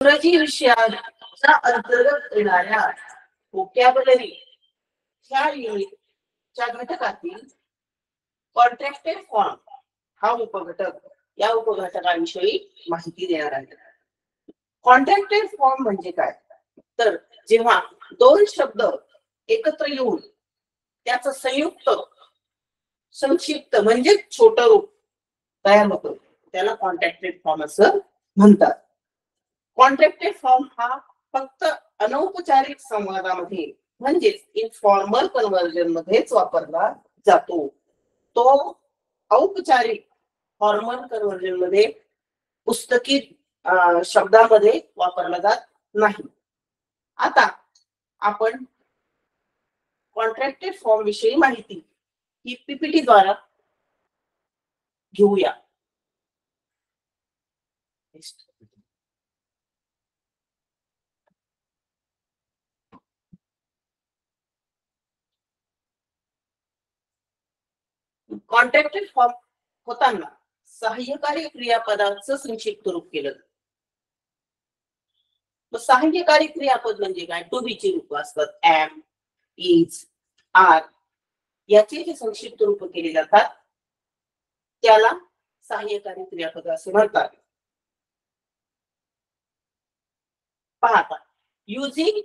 इंग्रजी विषयाच्या अंतर्गत येणाऱ्या व्होकॅबलरी ह्या युनिटच्या घटकातील कॉन्ट्रॅक्टेड फॉर्म हा उपघटक या उपघटकांविषयी माहिती देणार आहे. कॉन्ट्रॅक्टेड फॉर्म म्हणजे काय? तर जेव्हा दोन शब्द एकत्र येऊन त्याचं संयुक्त संक्षिप्त म्हणजे छोट रूप तयार होतं त्याला कॉन्ट्रॅक्टेड फॉर्म असं म्हणतात. कॉन्ट्रॅक्टेड फॉर्म हा फक्त अनौपचारिक संवादामध्ये म्हणजेच इनफॉर्मल कन्व्हर्जन मध्येच वापरला जातो. तो औपचारिक फॉर्मल कन्व्हर्जनमध्ये पुस्तकी शब्दामध्ये वापरला जात नाही. आता आपण कॉन्ट्रॅक्टेड फॉर्म विषयी माहिती ही पीपीटी द्वारा घेऊया. कॉन्ट्रॅक्टेड फॉर्म होताना सहाय्यकारी क्रियापदाचं संक्षिप्त रूप केलं. जातं. मग सहाय्यकारी क्रियापद म्हणजे काय? टू बीची रूप असतात. एम इज आर याचे जे संक्षिप्त रूप केले जातात त्याला सहाय्यकारी क्रियापद असे म्हणतात. पाहता using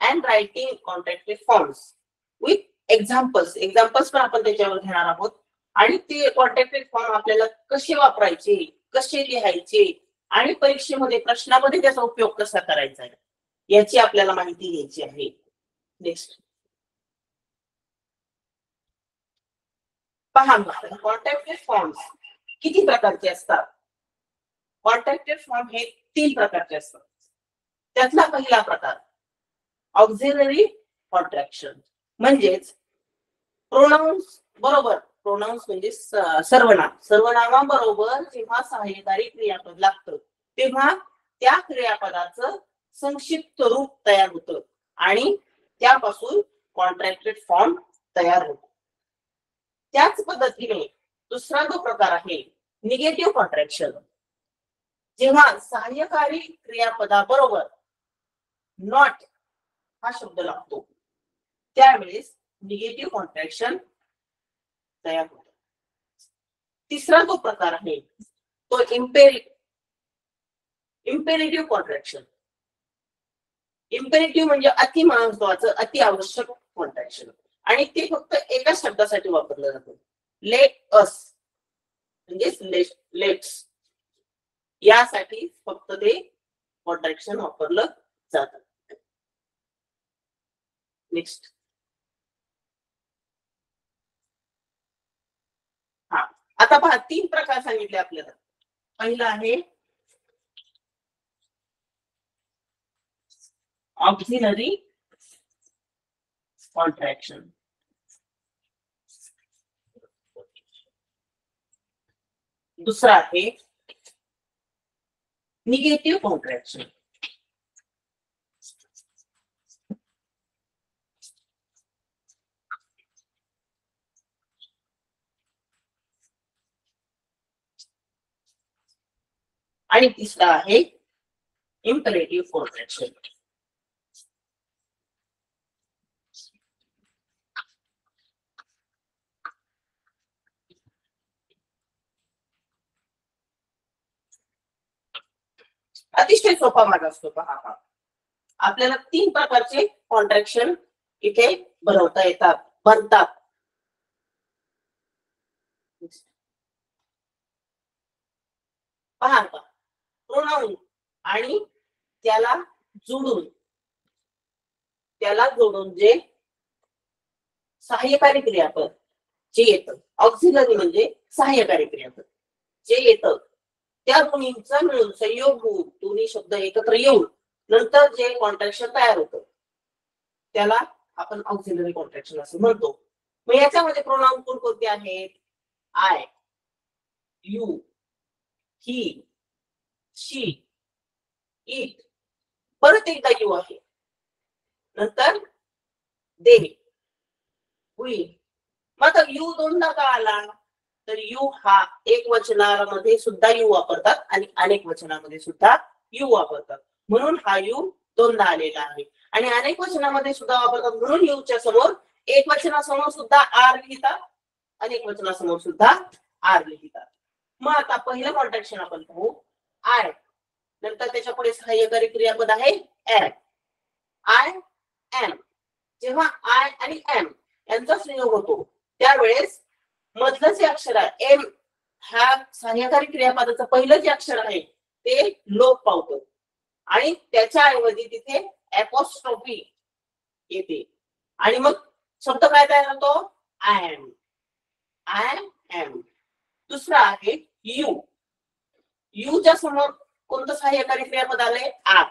and writing contracted forms with examples examples पण आपण त्याच्यावर घेणार आहोत. आणि ते कॉन्टॅक्टेड फॉर्म आपल्याला कसे वापरायचे कसे लिहायचे आणि परीक्षेमध्ये प्रश्नामध्ये त्याचा उपयोग कसा करायचा आहे याची आपल्याला माहिती घ्यायची आहे. नेक्स्ट पहा कॉन्टॅक्टेड फॉर्म्स किती प्रकारचे असतात? कॉन्ट्रॅक्टेड फॉर्म हे तीन प्रकारचे असतात. त्यातला पहिला प्रकार ऑक्झिलरी कॉन्ट्रॅक्शन म्हणजेच प्रोनाऊन्स बरोबर प्रोनाऊन्स म्हणजे सर्वनाम. सर्वनामाबरोबर जेव्हा सहाय्यकारी क्रियापद लागतं तेव्हा त्या क्रियापदाचं संक्षिप्त रूप तयार होतं आणि त्यापासून कॉन्ट्रॅक्टेड फॉर्म तयार होतो. त्याच पद्धतीने दुसरा जो प्रकार आहे निगेटिव्ह कॉन्ट्रॅक्शन जेव्हा सहाय्यकारी क्रियापदाबरोबर नॉट हा शब्द लागतो त्यावेळेस निगेटिव्ह कॉन्ट्रॅक्शन तयार होतो. तिसरा जो प्रकार आहे तो इम्पेरि इम्पेरेटिव्ह कॉन्ट्रॅक्शन इम्पेरेटिव्ह म्हणजे अति महत्वाचं अति आवश्यक कॉन्ट्रॅक्शन आणि ते फक्त एका शब्दासाठी वापरलं जातं. लेट अस म्हणजेच लेट्स यासाठी फक्त ते कॉन्ट्रॅक्शन वापरलं जातं. नेक्स्ट हा आता पहा तीन प्रकार सांगितले आपल्याला. पहिला आहे ऑक्झिलरी कॉन्ट्रॅक्शन दुसरा आहे निगेटिव्ह कॉन्ट्रॅक्शन आणि तिसरा आहे इम्परेटिव्ह कॉन्ट्रॅक्शन अतिशय सोपा मार्ग असतो पहा हा. आपल्याला तीन प्रकारचे कॉन्ट्रॅक्शन इथे बनवता येतात बनतात. पहा आता आणि त्याला जोडून त्याला जोडून जे सहाय्यकारी क्रियापद जे येतं ऑक्सिलरी म्हणजे सहाय्यकारी क्रियापद जे येतं त्या दोन्हींचा मिळून संयोग होऊन दोन्ही शब्द एकत्र येऊन नंतर जे कॉन्ट्रॅक्शन तयार होतं त्याला आपण ऑक्सिलरी कॉन्ट्रॅक्शन असं म्हणतो. मग याच्यामध्ये प्रोनाऊन कोणकोणते आहेत? I you he she it परत एकदा यू आहे. नंतर दे. हुई. मग आता यू दोनदा का आला. तर यू हा एक वचनामध्ये सुद्धा यू वापरतात आणि अनेक वचनामध्ये सुद्धा यू वापरतात. म्हणून हा यू दोनदा आलेला आहे. आणि अनेक वचनामध्ये सुद्धा वापरतात. म्हणून यूच्या समोर एक वचनासमोर सुद्धा आर लिहितात. अनेक वचनासमोर सुद्धा आर लिहितात. मग आता पहिलं कॉन्ट्रॅक्शन आपण पाहू. आय नंतर त्याच्या पुढे सहाय्यकारी क्रियापद आहे एम आय एम जेव्हा आय आणि एम यांचा संयोग होतो त्यावेळेस मधलं जे अक्षर आहे एम ह्या सहाय्यकारी क्रियापदाचं पहिलं जे अक्षर आहे ते लोप पावतं. आणि त्याच्या ऐवजी तिथे एपोस्ट्रॉफी येते. आणि मग शब्द काय तयार होतो? आय एम आय एम दुसरा आहे यू यूच्या समोर कोणतं सहाय्यकारी क्रियापद आलंय? आर.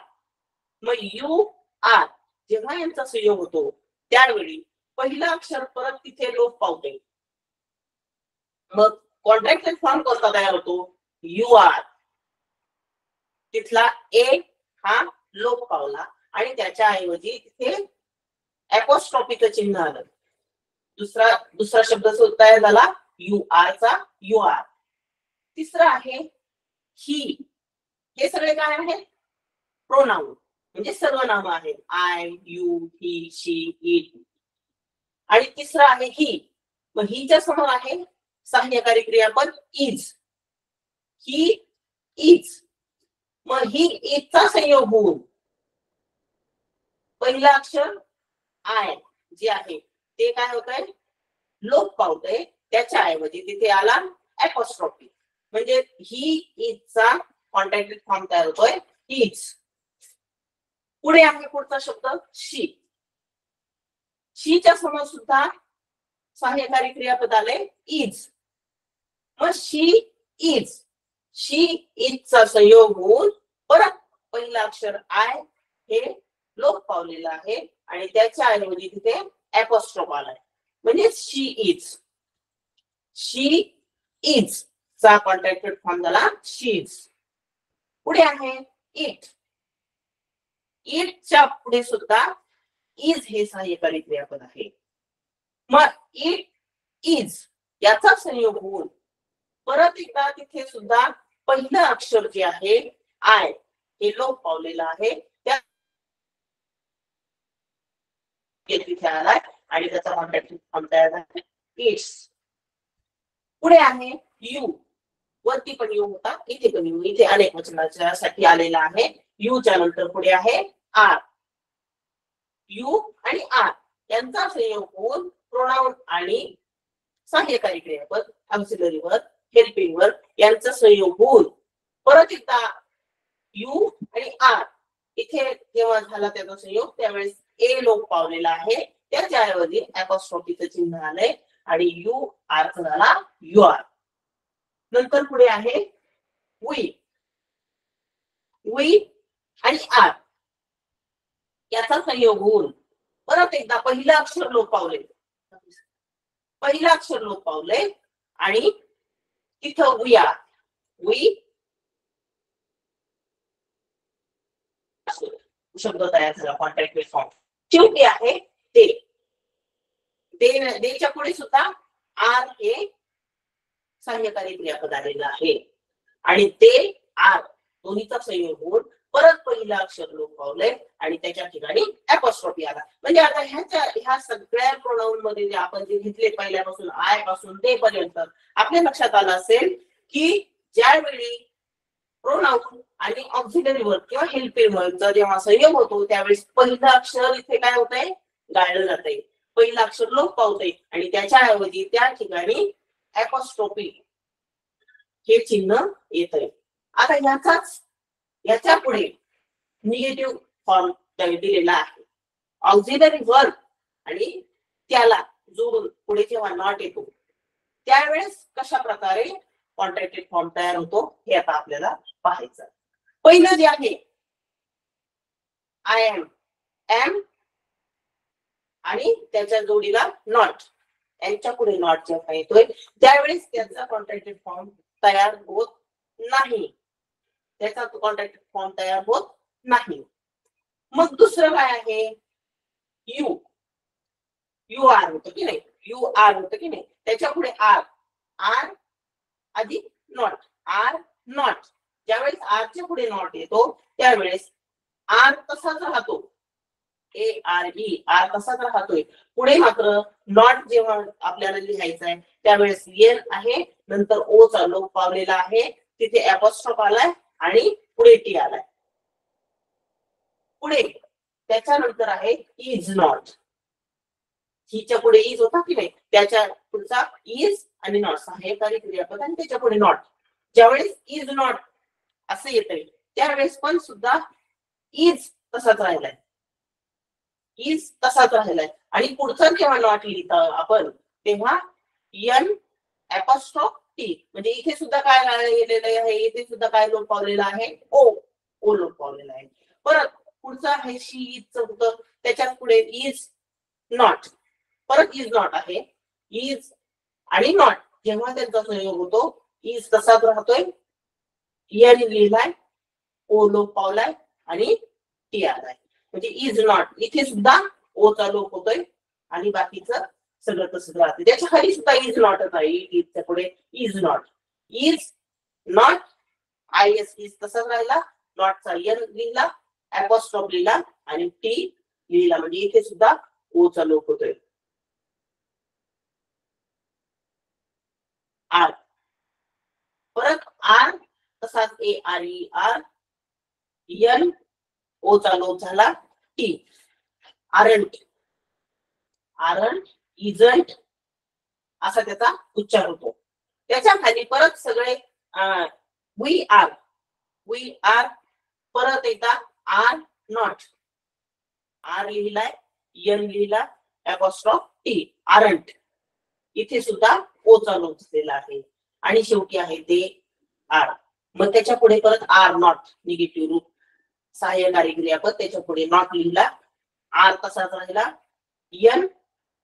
मग यू आर. जेव्हा यांचा सुयोग होतो त्यावेळी पहिलं अक्षर परत तिथे लोप पावते. मग कॉन्ट्रॅक्ट फॉर्म कोणता तयार होतो? You are. तिथला ए हा लोप पावला आणि त्याच्या ऐवजी तिथे अपोस्ट्रॉफीचं चिन्ह आलं. दुसरा दुसरा शब्द तयार झाला यू आर चा यू आर. तिसरा आहे ही. हे सगळे काय आहे प्रोनाऊन म्हणजे सर्वनाम आहेत. I you he she it आणि तिसरं आहे ही मग हीच्या समोर आहे सहाय्यकारी क्रियापद इज ही इज मग ही इजचा संयोग होऊन. पहिलं अक्षर आय जे आहे ते काय होत आहे लोप पावतंय. त्याच्या ऐवजी तिथे आला अपोस्ट्रॉफी म्हणजे ही इजचा कॉन्ट्रॅक्टेड फॉर्म तयार होतोय. इज. पुढे आहे पुढचा शब्द शी. शीच्या समोर सुद्धा सहाय्यकारी क्रियापद आले इज. मग शी इज. शी इजचा संयोग होऊन परत पहिलं अक्षर आय हे लोप पावलेलं आहे आणि त्याच्या ऐवजी तिथे अपोस्ट्रॉफ आलाय. म्हणजे शी इज. She is. चा कॉन्ट्रॅक्टेड फॉर्म झाला शीज. पुढे आहे इट इटच्या पुढे सुद्धा इज हे सहाय्यकारी क्रियापद आहे. मग इट इज याचा संयोग होऊन परत एकदा तिथे सुद्धा पहिलं अक्षर जे आहे आय हे लोप पावलेलं आहे. त्या तिथे आलाय आणि त्याचा कॉन्टॅक्ट फॉर्म तयार झाला. इट्स पुढे आहे यू वरती पण यू होता इथे पण यू इथे अनेक वचनाच्यासाठी आलेला आहे. यूच्या नंतर पुढे आहे आर. यू आणि आर यांचा संयोग होऊन प्रोनाउन आणि सहाय्यकारी क्रियापद ऑक्सिलरी वर हेल्पिंग वर यांचा संयोग होऊन परत एकदा यू आणि आर इथे जेव्हा झाला त्याचा संयोग त्यावेळेस ए लोक पावलेला आहे. त्याच्या ऐवजी अपोस्ट्रॉफीचं चिन्ह आलंय आणि यू आर झाला यू आर. नंतर पुढे आहे वी वी आणि आर याचा संयोग होऊन परत एकदा पहिलं अक्षर लोप पावले पहिलं अक्षर लोप पावले आणि तिथं वी आर वी शब्द तयार झाला कॉन्टॅक्ट विथ फॉर्म शेवटी आहे ते दे देच्या पुढे सुद्धा आर हे सहाय्यकारी क्रियापद आलेलं आहे. आणि ते आर दोन्हीचा संयोग होऊन परत पहिला अक्षर लोक पावलंय आणि त्याच्या ठिकाणी अपोस्ट्रॉफी आला. म्हणजे आता ह्याच्या ह्या सगळ्या प्रोनाऊन मध्ये जे आपण जे घेतले पहिल्यापासून आयपासून ते पर्यंत आपल्या लक्षात आलं असेल की ज्यावेळी प्रोनाऊन आणि ऑक्झिलरी वर्क किंवा हेल्पिंग वर्कचा जेव्हा संयोग होतो त्यावेळेस पहिलं अक्षर इथे काय होतंय? गाळलं जातंय. पहिलं अक्षर लोक पावतंय आणि त्याच्या ऐवजी त्या ठिकाणी अपोस्ट्रॉफी हे चिन्ह येत आहे आता याचाच याच्यापुढे निगेटिव्ह फॉर्म दिलेला आहे. ऑक्झिलरी वर्क आणि त्याला जोडून पुढे जेव्हा नॉट येतो त्यावेळेस कशा प्रकारे कॉन्ट्रॅक्टेड फॉर्म तयार होतो हे आता आपल्याला पाहायचं. पहिलं जे आहे आय एम एम आणि त्याच्या जोडीला नॉट. यांच्या पुढे नॉट जेव्हा येतोय. त्यावेळेस त्याचा कॉन्ट्रॅक्टेड फॉर्म तयार होत नाही. त्याचा कॉन्ट्रॅक्ट फॉर्म तयार होत नाही. मग दुसरं काय आहे? यू यू आर होतं की नाही? यू आर होतं की नाही? त्याच्या पुढे आर आर अधिक नॉट आर नॉट ज्यावेळेस आरच्या पुढे नॉट येतो त्यावेळेस आर तसाच राहतो. ए आर ई आर तसाच राहतोय. पुढे मात्र नॉट जेव्हा आपल्याला लिहायचं आहे त्यावेळेस एन आहे नंतर ओ चा लोप पावलेला आहे तिथे अपॉस्ट्रॉफ आलाय आणि पुढे टी आलाय. पुढे त्याच्यानंतर आहे इज नॉट हिच्या पुढे इज होता की नाही? त्याच्या पुढचा इज आणि नॉट सहाय्यकारी क्रियापद आणि त्याच्या पुढे नॉट ज्यावेळेस इज नॉट असं येतंय त्यावेळेस पण सुद्धा इज तसाच राहिलाय. इज तसाच राहिलाय. आणि पुढचं केव्हा नॉट लिहिता आपण तेव्हा यन अपॉस्ट्रॉफ टी म्हणजे इथे सुद्धा काय गेलेलं आहे? इथे सुद्धा काय लोप पावलेला आहे? ओ ओ लोप पावलेला आहे. परत पुढचं आहे शी इजचं होतं. त्याच्यात पुढे इज नॉट परत इज नॉट आहे. इज आणि नॉट जेव्हा त्यांचा संयोग होतो इज तसाच राहतोय. एन लिहिलाय ओ लोप पावलाय आणि टी आलाय. म्हणजे इज नॉट इथे सुद्धा ओचा लोप होतोय आणि बाकीचं सगळं तसंच राहते. त्याच्याखाली सुद्धा इज नॉटच आहे इजच्या पुढे is not is not I S is तसाच राहिला नॉटचा एन लिहिला अपॉस्ट्रॉफ लिहिला आणि टी लिहिला. म्हणजे इथे सुद्धा ओचा लोप होतोय. आर परत आर तसाच A R E R N Ocha लोप झाला टी आरंट आरंट इजंट असा त्याचा उच्चार होतो. त्याच्याखाली परत सगळे वी आर वी आर परत एकदा आर नॉट आर लिहिलाय यन लिहिला अपॉस्ट्रॉफ टी आरंट इथे सुद्धा ओचा लोप झालेला आहे. आणि शेवटी आहे ते आर मग त्याच्या पुढे परत आर नॉट निगेटिव्ह रूप सहाय्यकारी क्रियापद त्याच्या पुढे नॉट लिहिला आर तसाच राहिला एन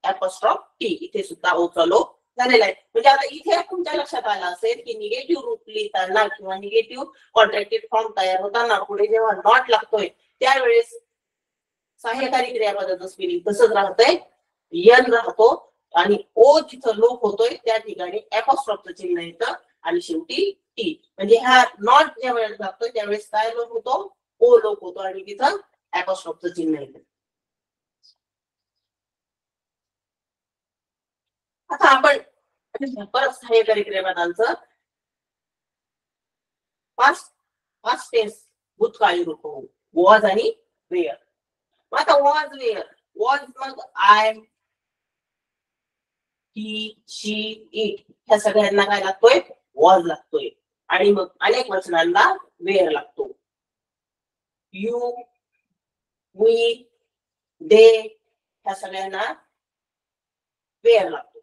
अपॉस्ट्रॉफ टी इथे सुद्धा ओचा लोप झालेला आहे. म्हणजे आता इथे तुमच्या लक्षात आलं असेल की निगेटिव्ह रूप लिहिताना किंवा निगेटिव्ह कॉन्ट्रॅक्टेड फॉर्म तयार होताना पुढे जेव्हा नॉट लागतोय त्यावेळेस सहाय्यकारी क्रियापदाचं स्पेलिंग तसंच राहतंय. यन राहतो आणि ओ जिथं लोप होतोय त्या ठिकाणी अपॉस्ट्रॉफचं चिन्ह येतं. आणि शेवटी टी म्हणजे हा नॉट ज्या वेळेस लागतोय त्यावेळेस काय लोप होतो? ओ लोक होतो आणि तिथं अपॉस्ट्रॉफचं चिन्ह येतं आता आपण परत सहाय्य कार्यक्रमांचं पास्ट पास्ट टेन्स भूतकाळी रूप वॉज आणि वेअर मग आता वॉज वेअर वॉज मग आय ही शी इट ह्या सगळ्यांना काय लागतोय वॉज लागतोय आणि मग अनेक वचनांना वेअर लागतो यू वी दे ह्या सगळ्यांना वेळ लागतो.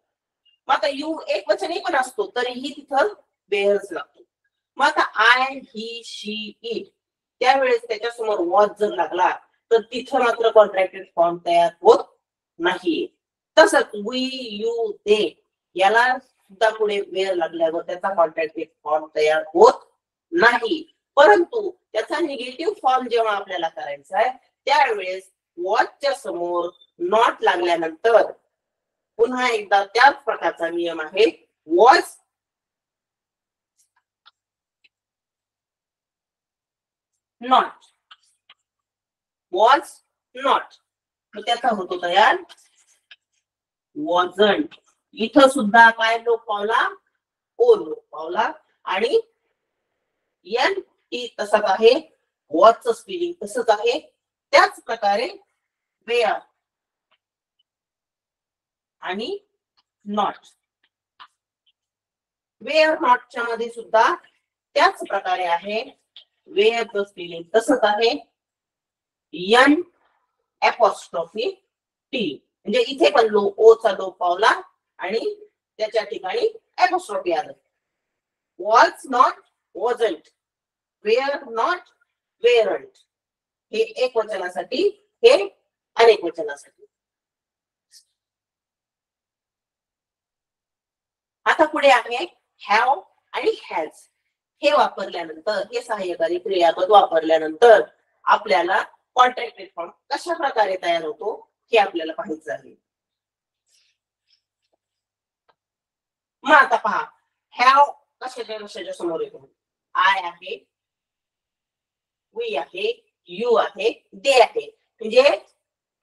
मग आता यू एक वचन पण असतो तरीही तिथं वेअर्स लागतो. मग आता आय ही शी इट त्यावेळेस त्याच्यासमोर वॉच जर लागला तर तिथं मात्र कॉन्ट्रॅक्टेड फॉर्म तयार होत नाही. तसंच वी यू दे याला सुद्धा पुढे वेळ लागल्यावर त्याचा कॉन्ट्रॅक्टेड फॉर्म तयार होत नाही. परंतु त्याचा निगेटिव्ह फॉर्म जेव्हा आपल्याला करायचा आहे त्यावेळेस वॉचच्या समोर नॉट लागल्यानंतर पुन्हा एकदा त्याच प्रकारचा नियम आहे. वॉच नॉट वॉज नॉट त्याचा होतो तयार. वॉजंट इथं सुद्धा काय लोक पावला? ओ लोक पावला. आणि एन टी तसाच आहे. वॉच स्पेलिंग तसंच आहे. त्याच प्रकारे वेअर आणि नॉट वेअर नॉटच्या मध्ये सुद्धा त्याच प्रकारे आहे. वेअर स्पेलिंग तसंच आहे. यन एपॉस्ट्रॉफी टी म्हणजे इथे पण लो ओ चा लोप पावला आणि त्याच्या ठिकाणी एपोस्ट्रॉफी आलं. Was not wasn't were not weren't हे एक वचनासाठी हे अनेक वचनासाठी. आता पुढे आहे हॅव आणि हॅज हे वापरल्यानंतर हे सहाय्यकारी क्रियापद वापरल्यानंतर आपल्याला कॉन्ट्रॅक्टेड फॉर्म कशा प्रकारे तयार होतो हे आपल्याला पाहायचं आहे मग आता पहा हॅव कशाच्या कशाच्या समोर येतो? आय आहे वी आहे यू आहे दे आहे. म्हणजे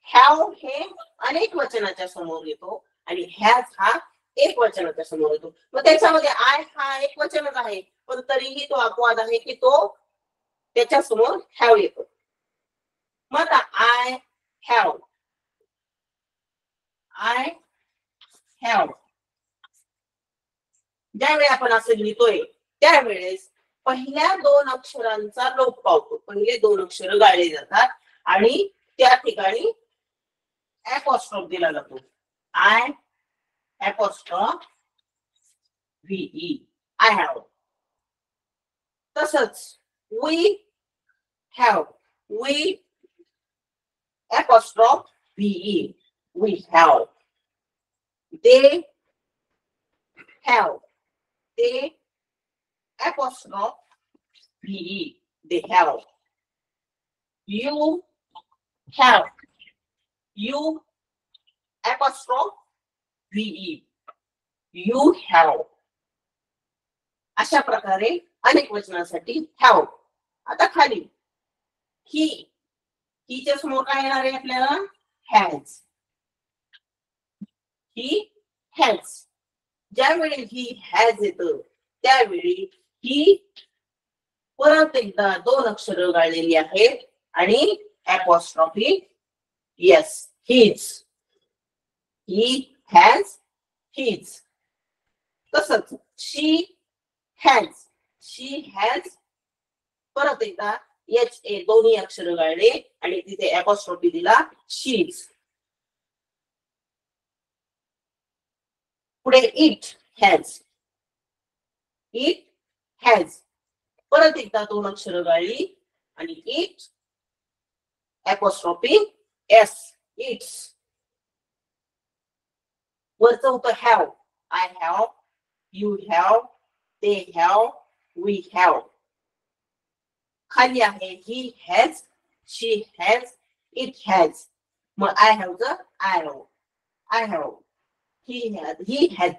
हॅव हे अनेक वचनाच्या समोर येतो आणि हॅज हा एक वचनाच्या समोर येतो. मग त्याच्यामध्ये आय हा एक वचनच आहे पण तरीही तो अपवाद आहे की तो त्याच्यासमोर हॅव येतो. मग आता आय हॅव आय हॅव ज्यावेळी आपण असं लिहितोय त्यावेळेस पहिल्या दोन अक्षरांचा लोप पावतो. पहिले दोन अक्षर गाळले जातात आणि त्या ठिकाणी ऍपॉस्ट्रॉप दिला जातो. I apostrophe V E I have तसंच we have we apostrophe V E we have they have they apostrophe ve. They have. You have. You apostrophe ve. You have. अशा प्रकारे अनेक वचनासाठी हॅव आता खाली ही हिच्या समोर काय येणार आहे आपल्याला हॅज ही हॅज ज्यावेळी ही हॅज येतं त्यावेळी ही परत एकदा दोन अक्षर गाळलेली आहेत आणि ऍपॉस्ट्रॉफी येस हीच ही हॅज हीच तसंच शी हॅज शी हॅज परत एकदा एच ए दोन्ही अक्षर गाळले आणि तिथे ऍपॉस्ट्रॉफी दिला शीज पुढे इट हॅज इट हॅज परत एकदा दोन अक्षर गाळली आणि इट ऍपॉस्ट्रॉफी एस इट्स वरचं होतं have I have you have they have we have खाली आहे he has she has it has मग आय हॅव ज I have I have he had he had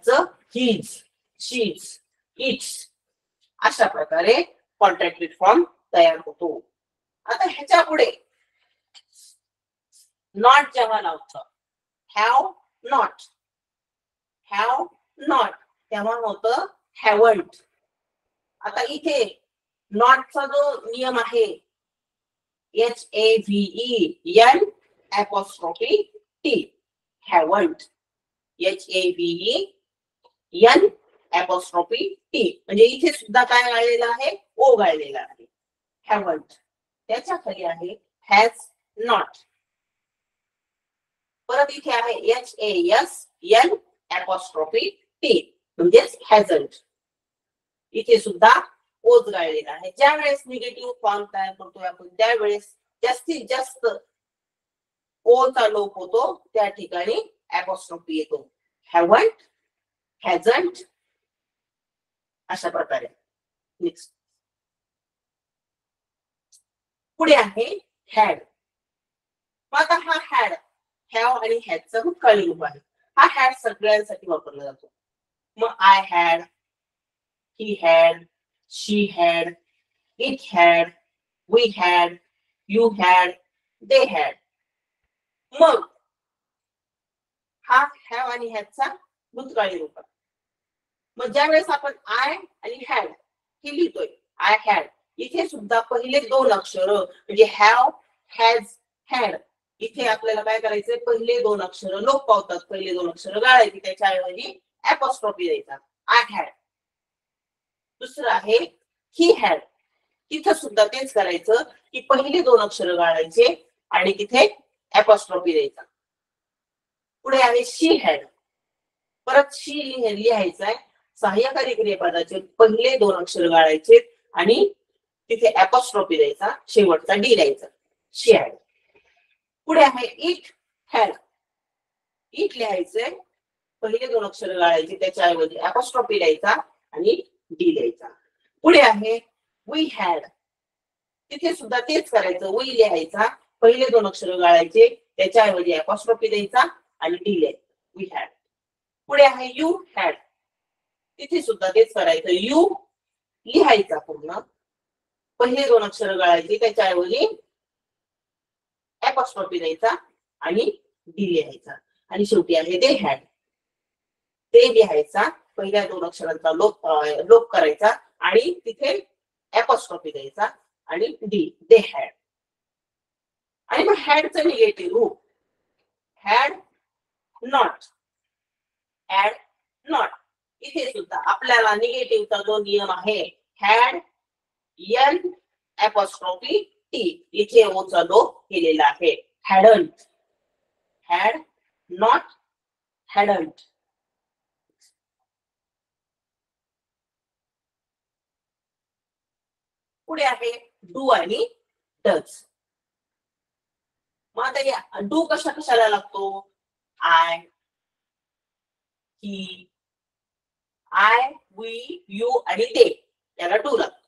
his she's its अशा प्रकारे contracted form तयार होतो. आता ह्याच्या पुढे. नॉट जेव्हा लावतं हॅव नॉट हॅव नॉट तेव्हा होतं हॅवंट आता इथे नॉटचा जो नियम आहे H A V N apostrophe T haven't H A V N apostrophe T म्हणजे इथे सुद्धा काय गाळलेलं आहे? ओ गाळलेला आहे. हॅवंट त्याच्याखाली आहे हॅज नॉट परत इथे आहे H A S N apostrophe T म्हणजेच हॅझंट इथे सुद्धा ओज गाळलेला आहे. ज्या वेळेस निगेटिव्ह फॉर्म तयार करतोय आपण त्यावेळेस जास्तीत जास्त ओचा लोप होतो त्या ठिकाणी ऍपॉस्ट्रॉफी येतो. हॅवंट हॅझंट अशा प्रकारे. नेक्स्ट पुढे आहे हॅड मग आता हा हॅड हॅव आणि हॅडचा भूतकाळी रूप आहे. हा हॅड सगळ्यांसाठी वापरला जातो. मग I had he had she had it had we had you had they had मग हा हॅव आणि हॅडचा भूतकाळी रूप आहे. मग ज्या वेळेस आपण आय आणि हॅड हे लिहितोय आय हॅड इथे सुद्धा पहिले दोन अक्षर म्हणजे हॅव हॅज हॅड इथे आपल्याला काय करायचंय? पहिले दोन अक्षर लोक पावतात पहिले दोन अक्षर गाळायची त्याच्याऐवजी ऍपॉस्ट्रॉफी द्यायचा. आय हॅड दुसरं आहे ही हॅड तिथं सुद्धा तेच करायचं की पहिले दोन अक्षर गाळायचे आणि तिथे ऍपॉस्ट्रॉफी द्यायचा. पुढे आहे शी हॅड परत शी लिहायचं आहे सहाय्यकारी क्रियापदाचे पहिले दोन अक्षर गाळायचे आणि तिथे ऍपॉस्ट्रॉफी द्यायचा शेवटचा डी द्यायचा. शी पुढे आहे इट हॅड. इट लिहायचंय पहिले दोन अक्षर गाळायचे त्याच्याऐवजी ऍपॉस्ट्रॉफी द्यायचा आणि डी द्यायचा. पुढे आहे वी हॅड तिथे सुद्धा तेच करायचं वी लिहायचा पहिले दोन अक्षर गाळायचे त्याच्याऐवजी ऍपॉस्ट्रॉफी द्यायचा आणि डी लिहायचा. वी हॅड पुढे आहे यू हॅड तिथे सुद्धा तेच करायचं. यू लिहायचा पूर्ण. पहिले दोन अक्षर गाळायची त्याच्याऐवजी ऍपॉस्ट्रॉफी द्यायचा आणि डी लिहायचा. आणि शेवटी आहे दे हॅड ते लिहायचा पहिल्या दोन अक्षरांचा लोप लोप करायचा आणि तिथे ऍपॉस्ट्रॉफी द्यायचा आणि डी दे हॅड आणि मग हॅडचं निगेटिव्ह रूप हॅड नॉट हॅड नॉट इथे सुद्धा आपल्याला निगेटिव्हचा जो नियम आहे हॅड एन एपॉस्ट्रॉफी टी इथे ओचा लोप केलेला आहे हॅडंट हॅड नॉट हॅडंट पुढे आहे डू आणि डज मग आता या डू कशा कशाला लागतो? I he I we you आणि ते याला डू लागतो.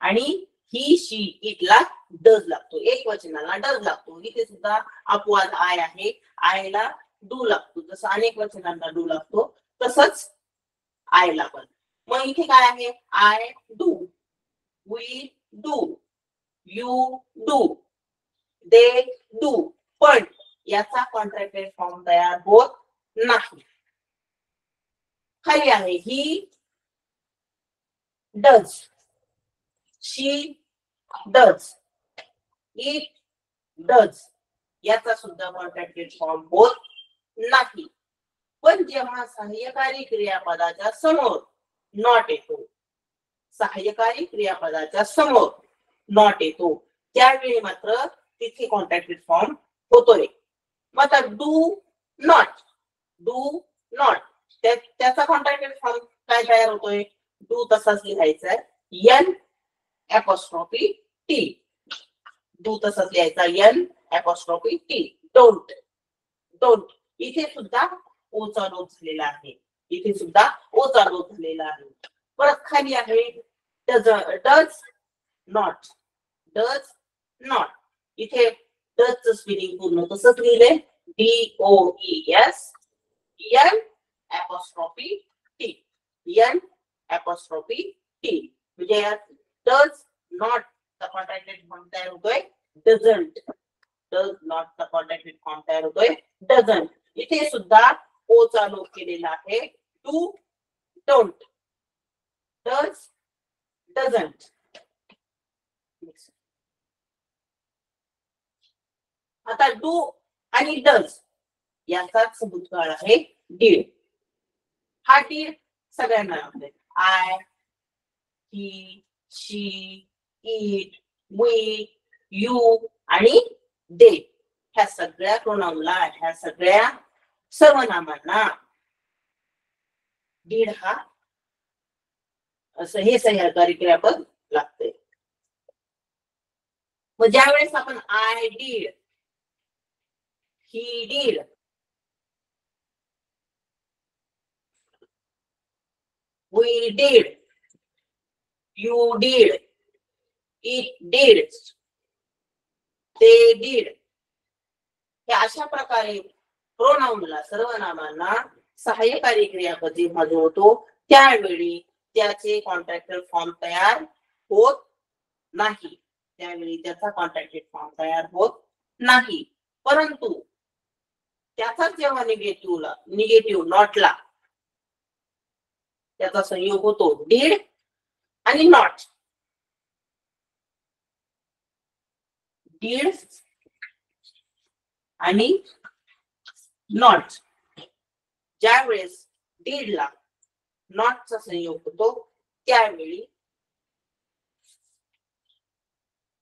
आणि ही शी इटला डज लागतो. एक वचनाला डज लागतो. इथे सुद्धा अपवाद आय आहे. आयला डू लागतो. जसं अनेक वचनांना डू लागतो तसंच आयला पण. मग इथे काय आहे? I do we do you do they do पण याचा कॉन्ट्रॅक्टेड फॉर्म तयार होत नाही. खाली आहे he does she does it does याचा सुद्धा कॉन्ट्रॅक्टेड फॉर्म होत नाही. पण जेव्हा सहाय्यकारी क्रियापदाच्या समोर नॉट येतो सहाय्यकारी क्रियापदाच्या समोर नॉट येतो त्यावेळी मात्र तिथे कॉन्ट्रॅक्टेड फॉर्म होतोय मग आता डू नॉट डू नॉट त्याचा कॉन्ट्रॅक्टेड फॉर्म काय तयार होतोय? डू तसाच लिहायचा आहे एन ऍपॉस्ट्रॉफी टी डू तसाच लिहायचा. N apostrophe T don't don't इथे सुद्धा ओचा लोप झालेला आहे. इथे सुद्धा ओचा लोप झालेला आहे. परत खाली आहे. Does does not does not इथे डच स्पेलिंग पूर्ण तसंच लिहिलंय. D O S N apostrophe T N apostrophe T म्हणजे यात डज नॉट चा कॉन्ट्रॅक्टेड फॉर्म तयार होतोय? डझंट डज नॉट चा कॉन्ट्रॅक्टेड फॉर्म तयार होतोय? डझंट इथे सुद्धा ओ चा लोप केलेला आहे. टू डोंट डज डझंट आता डू आणि डज याचाच भूतकाळ आहे. डीड हा डीड सगळ्यांना लागतोय I he she it we you आणि दे ह्या सगळ्या प्रोनाऊनला ह्या सगळ्या सर्वनामांना दीड हा असं हे सह्याकारी क्रियापद लागते. मग ज्या वेळेस आपण I did he did we did. You did. It did. They did. हे अशा प्रकारे प्रोनाऊनला सर्वनामांना सहाय्यकारी क्रियापदी मध्ये होतो. त्यावेळी त्याचे कॉन्ट्रॅक्टर फॉर्म तयार होत नाही. त्यावेळी त्याचा कॉन्ट्रॅक्टेड फॉर्म तयार होत नाही. परंतु त्याचाच जेव्हा निगेटिव्हला निगेटिव्ह नॉटला त्याचा संयोग होतो डीड आणि नॉट डीड आणि नॉट ज्या वेळेस डीडला नॉटचा संयोग होतो त्यावेळी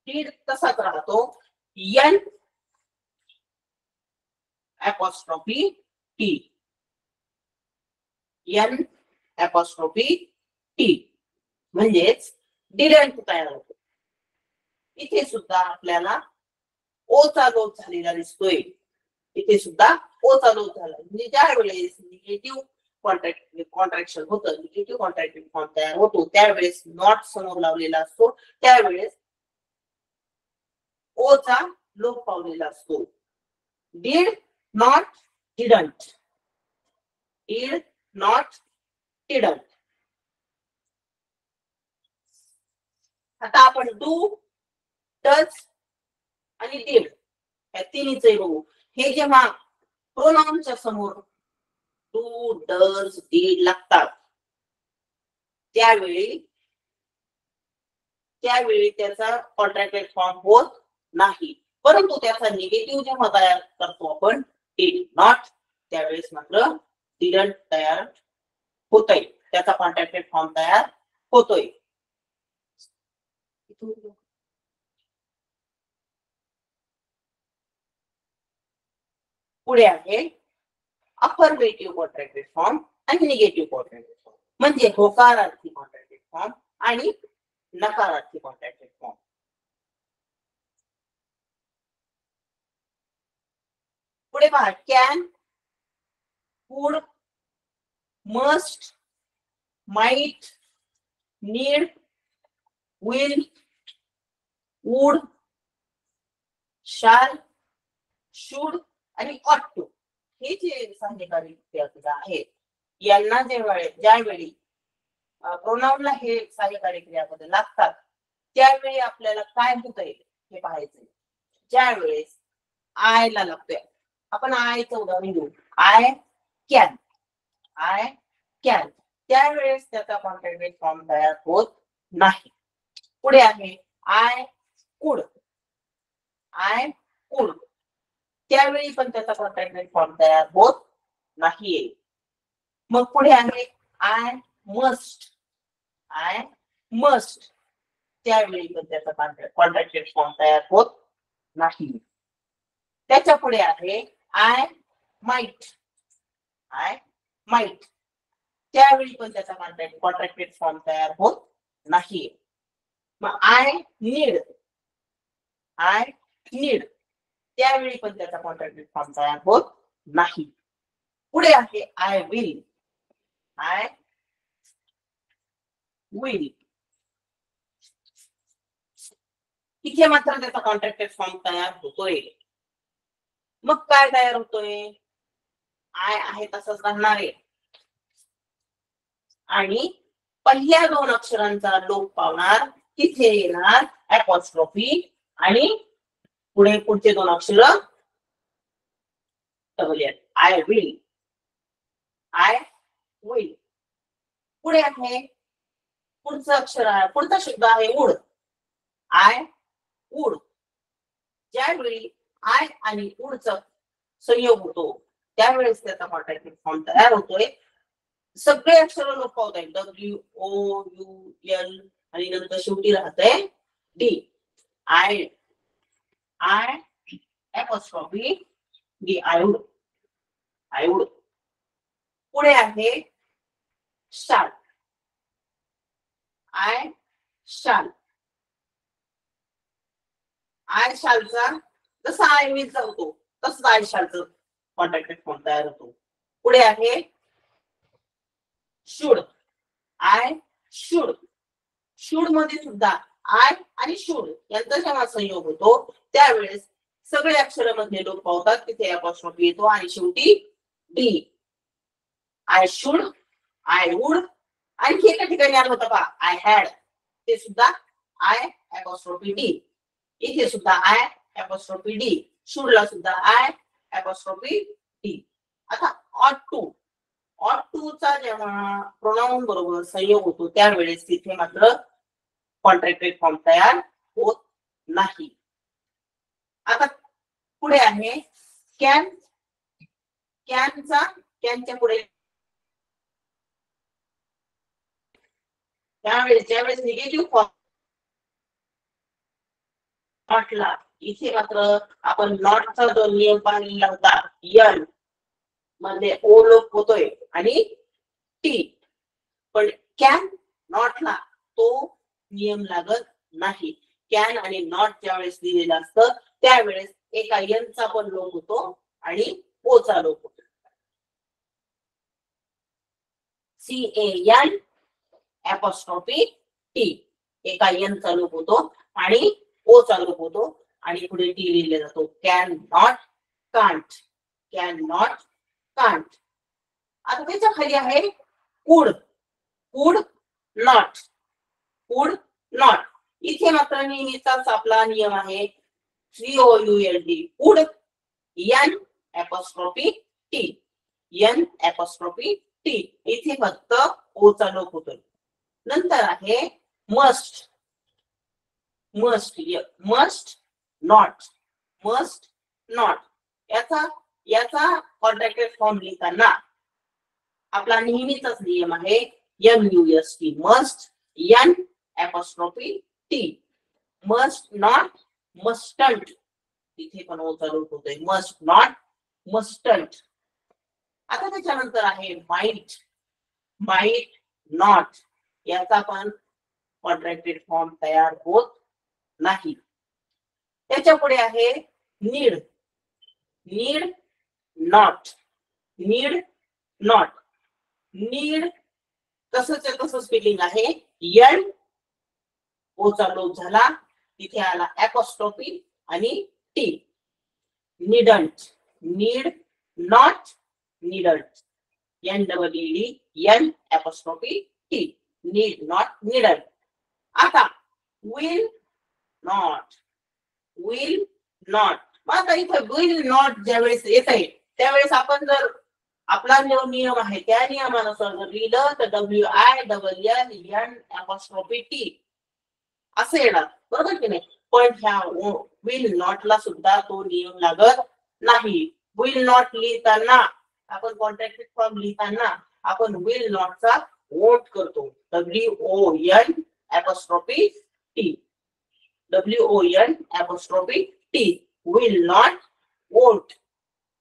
डीड तसाच राहतो N apostrophe T N apostrophe T म्हणजेच डिडंट तयार होतो. इथे सुद्धा आपल्याला ओ चा लोप झालेला दिसतोय. इथे सुद्धा ओ चा लोप झाला. म्हणजे ज्या वेळेस निगेटिव्ह कॉन्ट्रॅक्ट कॉन्ट्रॅक्शन होतं निगेटिव्ह कॉन्ट्रॅक्टिव्ह फॉर्म तयार होतो त्यावेळेस नॉट समोर लावलेला असतो त्यावेळेस ओ चा लोप पावलेला असतो. Did not didn't did not didn't आता आपण डू डच आणि did या तिन्हीचे बघू. हे जेव्हा प्रोनाऊनच्या समोर टू डज डीड लागतात. त्यावेळी त्यावेळी त्याचा कॉन्ट्रॅक्टेड फॉर्म होत नाही. परंतु त्याचा निगेटिव्ह जेव्हा तयार करतो आपण डिड नॉट त्यावेळेस मात्र डिडंट तयार होतोय. त्याचा कॉन्ट्रॅक्टेड फॉर्म तयार होतोय. पुढे आहे अफर्मेटिव्ह कॉन्ट्रॅक्टेड फॉर्म आणि निगेटिव्ह कॉन्ट्रॅक्टेड फॉर्म म्हणजे होकारार्थी कॉन्ट्रॅक्टेड फॉर्म आणि नकारार्थी कॉन्ट्रॅक्टेड फॉर्म पुढे पहा can would must might, need, will would, shall should आणि ऑट टू हे जे संधिकारी क्रियापद आहेत यांना जे वेळे ज्यावेळी प्रोनाऊनला हे सहाय्यकारी क्रियापद लागतात त्यावेळी आपल्याला काय होत हे पाहायचं ज्यावेळेस आय ला लागतोय. आपण आयचं उदाहरण घेऊ. I can I can. त्यावेळेस त्याचा कॉन्ट्रॅक्टेड फॉर्म तयार होत नाही. पुढे आहे आय कुड. I could. त्यावेळी पण त्याचा कॉन्ट्रॅक्टेड फॉर्म तयार होत नाहीये. मग पुढे आहे आय मस्ट. I must. त्यावेळी पण त्याचा कॉन्ट्रॅक्टेड फॉर्म तयार होत नाही. त्याच्या पुढे आहे आय माइट. आय माइट त्यावेळी पण त्याचा कॉन्ट्रॅक्ट कॉन्ट्रॅक्टेड फॉर्म तयार होत नाही. मग आय नीड आय नीड त्यावेळी पण त्याचा कॉन्ट्रॅक्टेड फॉर्म तयार होत नाही. पुढे आहे आय विल आय विल इथे मात्र त्याचा कॉन्ट्रॅक्टेड फॉर्म तयार होतोय. मग काय तयार होतोय? आय आहे तसंच राहणार आहे आणि पहिल्या दोन अक्षरांचा लोप पावणार तिथे येणार अपॉस्ट्रॉफी आणि पुढे पुढचे दोन अक्षर आय विल आय विल पुढे आहे पुढचं अक्षर आहे पुढचा शब्द आहे उड आय उड ज्यावेळी आय आणि उडचा संयोग होतो त्यावेळेस त्याचा कॉन्ट्रॅक्टेड फॉर्म तयार होतोय. सगळे अक्षर लोक होत आहेत. डब्ल्यू ओ यू एल आणि नंतर शेवटी राहतंय D I I apostrophe D I'd I'd पुढे आहे शाल आय शाल आय शालचा जसा आय विलचा होतो तसंच आय शालचं कॉन्ट्रॅक्टेड फॉर्म तयार होतो. पुढे आहे शुड आय शुड शुडमध्ये सुद्धा आय आणि शुड यांचा जेव्हा संयोग होतो त्यावेळेस सगळे अक्षरमध्ये लोक पावतात तिथे अपॉस्ट्रॉफी येतो आणि शेवटी D I should I would आणखी एका ठिकाणी आलं होतं पा आय हॅड ते सुद्धा आय अपॉस्ट्रॉफी डी इथे सुद्धा आय अपॉस्ट्रॉफी डी शुडला सुद्धा आय अपॉस्ट्रॉफी आता ऑट टू ऑट टू चा जेव्हा प्रोनाऊन बरोबर संयोग होतो त्यावेळेस तिथे मात्र कॉन्ट्रॅक्टेड फॉर्म तयार होत नाही. आता पुढे आहे कॅन कॅनचा कॅनच्या पुढे. त्यावेळेस ज्यावेळेस निगेटिव्ह फॉर्म नॉटला इथे मात्र आपण नॉटचा जो नियम पाहिलेला होता यनमध्ये ओ लोप होतोय आणि टी. पण कॅन नॉटला तो नियम लागत नाही. कॅन आणि नॉट ज्यावेळेस दिलेलं असतं त्यावेळेस एका यनचा पण लोप होतो आणि ओचा लोप होतो. C A N apostrophe T एका यनचा लोप होतो आणि ओ चा लोप होतो. आणि पुढे टी लिहिले जातो can not can't can not can't आता त्याच्याखाली आहे कुड कुड नॉट कुड नॉट इथे मात्र नेहमीचाच आपला नियम आहे C O U L D could N apostrophe T N apostrophe T इथे फक्त ओचा लोक होतोय नंतर आहे must must must not must not याचा याचा कॉन्ट्रॅक्टेड फॉर्म लिहिताना आपला नेहमीचाच नियम आहे M U S T must N apostrophe T must not mustn't तिथे पण ओचा होतोय. मस्ट नॉट मस्टंट आता त्याच्यानंतर आहे माइट माइट नॉट याचा पण कॉन्ट्रॅक्टेड फॉर्म तयार होत नाही. त्याच्या पुढे आहे need need not need not need तसंच तसं स्पेलिंग आहे? यन ओचा लोप झाला. तिथे आला ऍपॉस्टॉपी आणि T needn't need not needn't N double D N apostrophe T need not needn't आता विल नॉट विल नॉट मग आता इथं विल नॉट ज्यावेळेस येत आहे त्यावेळेस आपण जर आपला जो नियम आहे त्या नियमानुसार जर लिहिलं तर W I double L N apostrophe T असं येणार. बरोबर की नाही? पण ह्या विल नॉटला सुद्धा तो नियम लागत नाही. विल नॉट लिहिताना आपण कॉन्ट्रॅक्टेड फॉर्म लिहिताना आपण विल नॉटचा वोट करतो. W O N apostrophe T W O N apostrophe T will not won't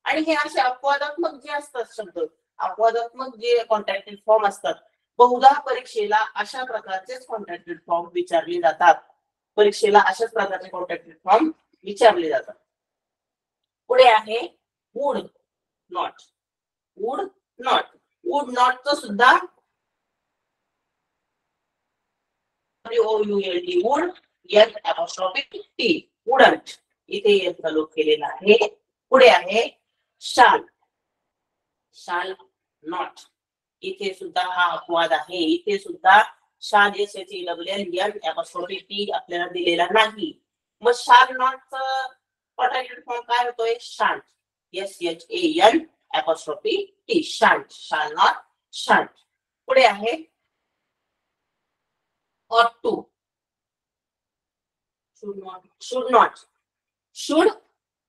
आणि हे असे अपवादात्मक जे असतात शब्द अपवादात्मक जे कॉन्ट्रॅक्टेड फॉर्म असतात बहुधा परीक्षेला अशा प्रकारचेच कॉन्ट्रॅक्टेड फॉर्म विचारले जातात. परीक्षेला अशाच प्रकारचे कॉन्ट्रॅक्टेड फॉर्म विचारले जातात. पुढे आहे would not would not would च सुद्धा O U L D would N apostrophe T wouldn't इथे यांचा लोक केलेला आहे. पुढे आहे शाल. शाल नॉट इथे सुद्धा हा अपवाद आहे. इथे सुद्धा shall S H W N apostrophe T आपल्याला दिलेला नाही. मग शाल नॉट कॉन्ट्रॅक्टेड फॉर्म काय होतोय? Shan't S H A N apostrophe T shan't shall not शांत पुढे आहे. Or should not should not should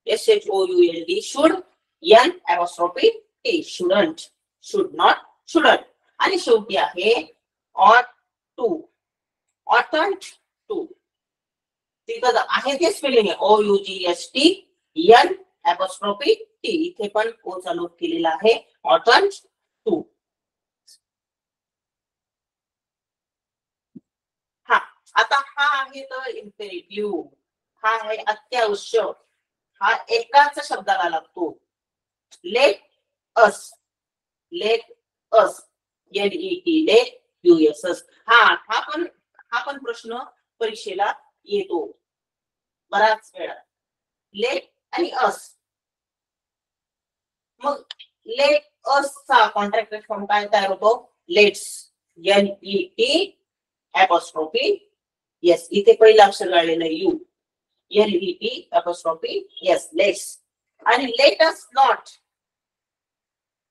s h o u l d should n apostrophe t shouldn't should not shouldn't आणि शेवटी आहे ऑट to ऑटंट to तिथं आहे ते स्पेलिंग आहे O U G S T N apostrophe T इथे पण ओ चालू केलेला आहे ऑटंट टू हा आता हा इम्पेरेटिव्ह हा आहे अत्यावश्यक हा एकाच शब्दाला लागतो. Let us let us N E T let U S S हा हा पण हा पण प्रश्न परीक्षेला येतो. बराच वेळा. लेट आणि अस मग लेट अस चा कॉन्ट्रॅक्ट फॉर्म काय तयार होतो? Let's N E T apostrophe. S इथे पहिलं अक्षर गाळलेलं U L E T apostrophe S let's आणि लेटस नॉट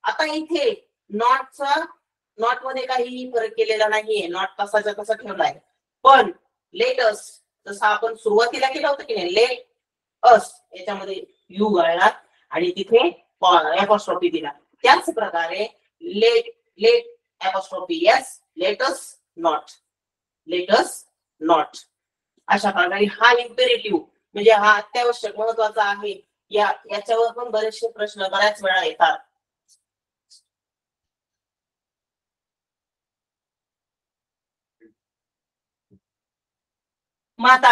आता इथे नॉटचा नॉटमध्ये काहीही फरक केलेला नाहीये. नॉट तसाच्या तसा ठेवलाय. पण लेटस जसं आपण सुरुवातीला केलं होतं की नाही लेट अस याच्यामध्ये यू गाळला आणि तिथे apostrophe दिला. त्याच प्रकारे let let apostrophe S let's not let's not अशा प्रकारे हा इम्पेरेटिव्ह म्हणजे हा अत्यावश्यक महत्त्वाचा आहे. या याच्यावर पण बरेचसे प्रश्न बऱ्याच वेळा येतात. मग आता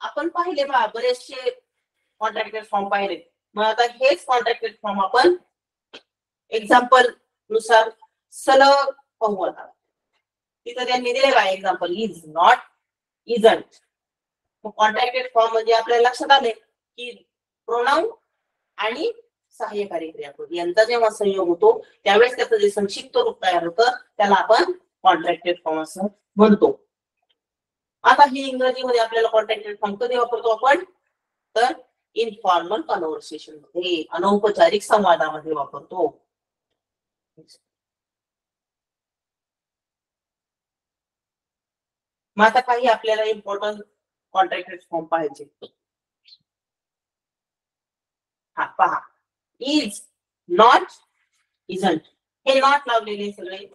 आपण पाहिले बा बरेचसे कॉन्ट्रॅक्टेड फॉर्म पाहिले. मग आता हेच कॉन्ट्रॅक्टेड फॉर्म आपण एक्झाम्पलनुसार सलग पाहू आता. तिथं त्यांनी दिले बा example is not isn't contracted form म्हणजे आपल्या लक्षात आले की प्रोनाऊन आणि सहाय्यकारी क्रियापद यांचा जेव्हा संयोग होतो त्यावेळेस त्याचं जे संक्षिप्त रूप तयार होतं त्याला आपण कॉन्ट्रॅक्टेड फॉर्म असं म्हणतो. आता ही इंग्रजीमध्ये आपल्याला कॉन्ट्रॅक्टेड फॉर्म कधी वापरतो आपण? तर इनफॉर्मल कन्व्हर्सेशनमध्ये अनौपचारिक संवादामध्ये वापरतो. मग आता काही आपल्याला इम्पॉर्टंट कॉन्ट्रॅक्टेड फॉर्म पाहिजे. हा पहा. इज नॉट इजंट हे नॉट लावलेले सगळे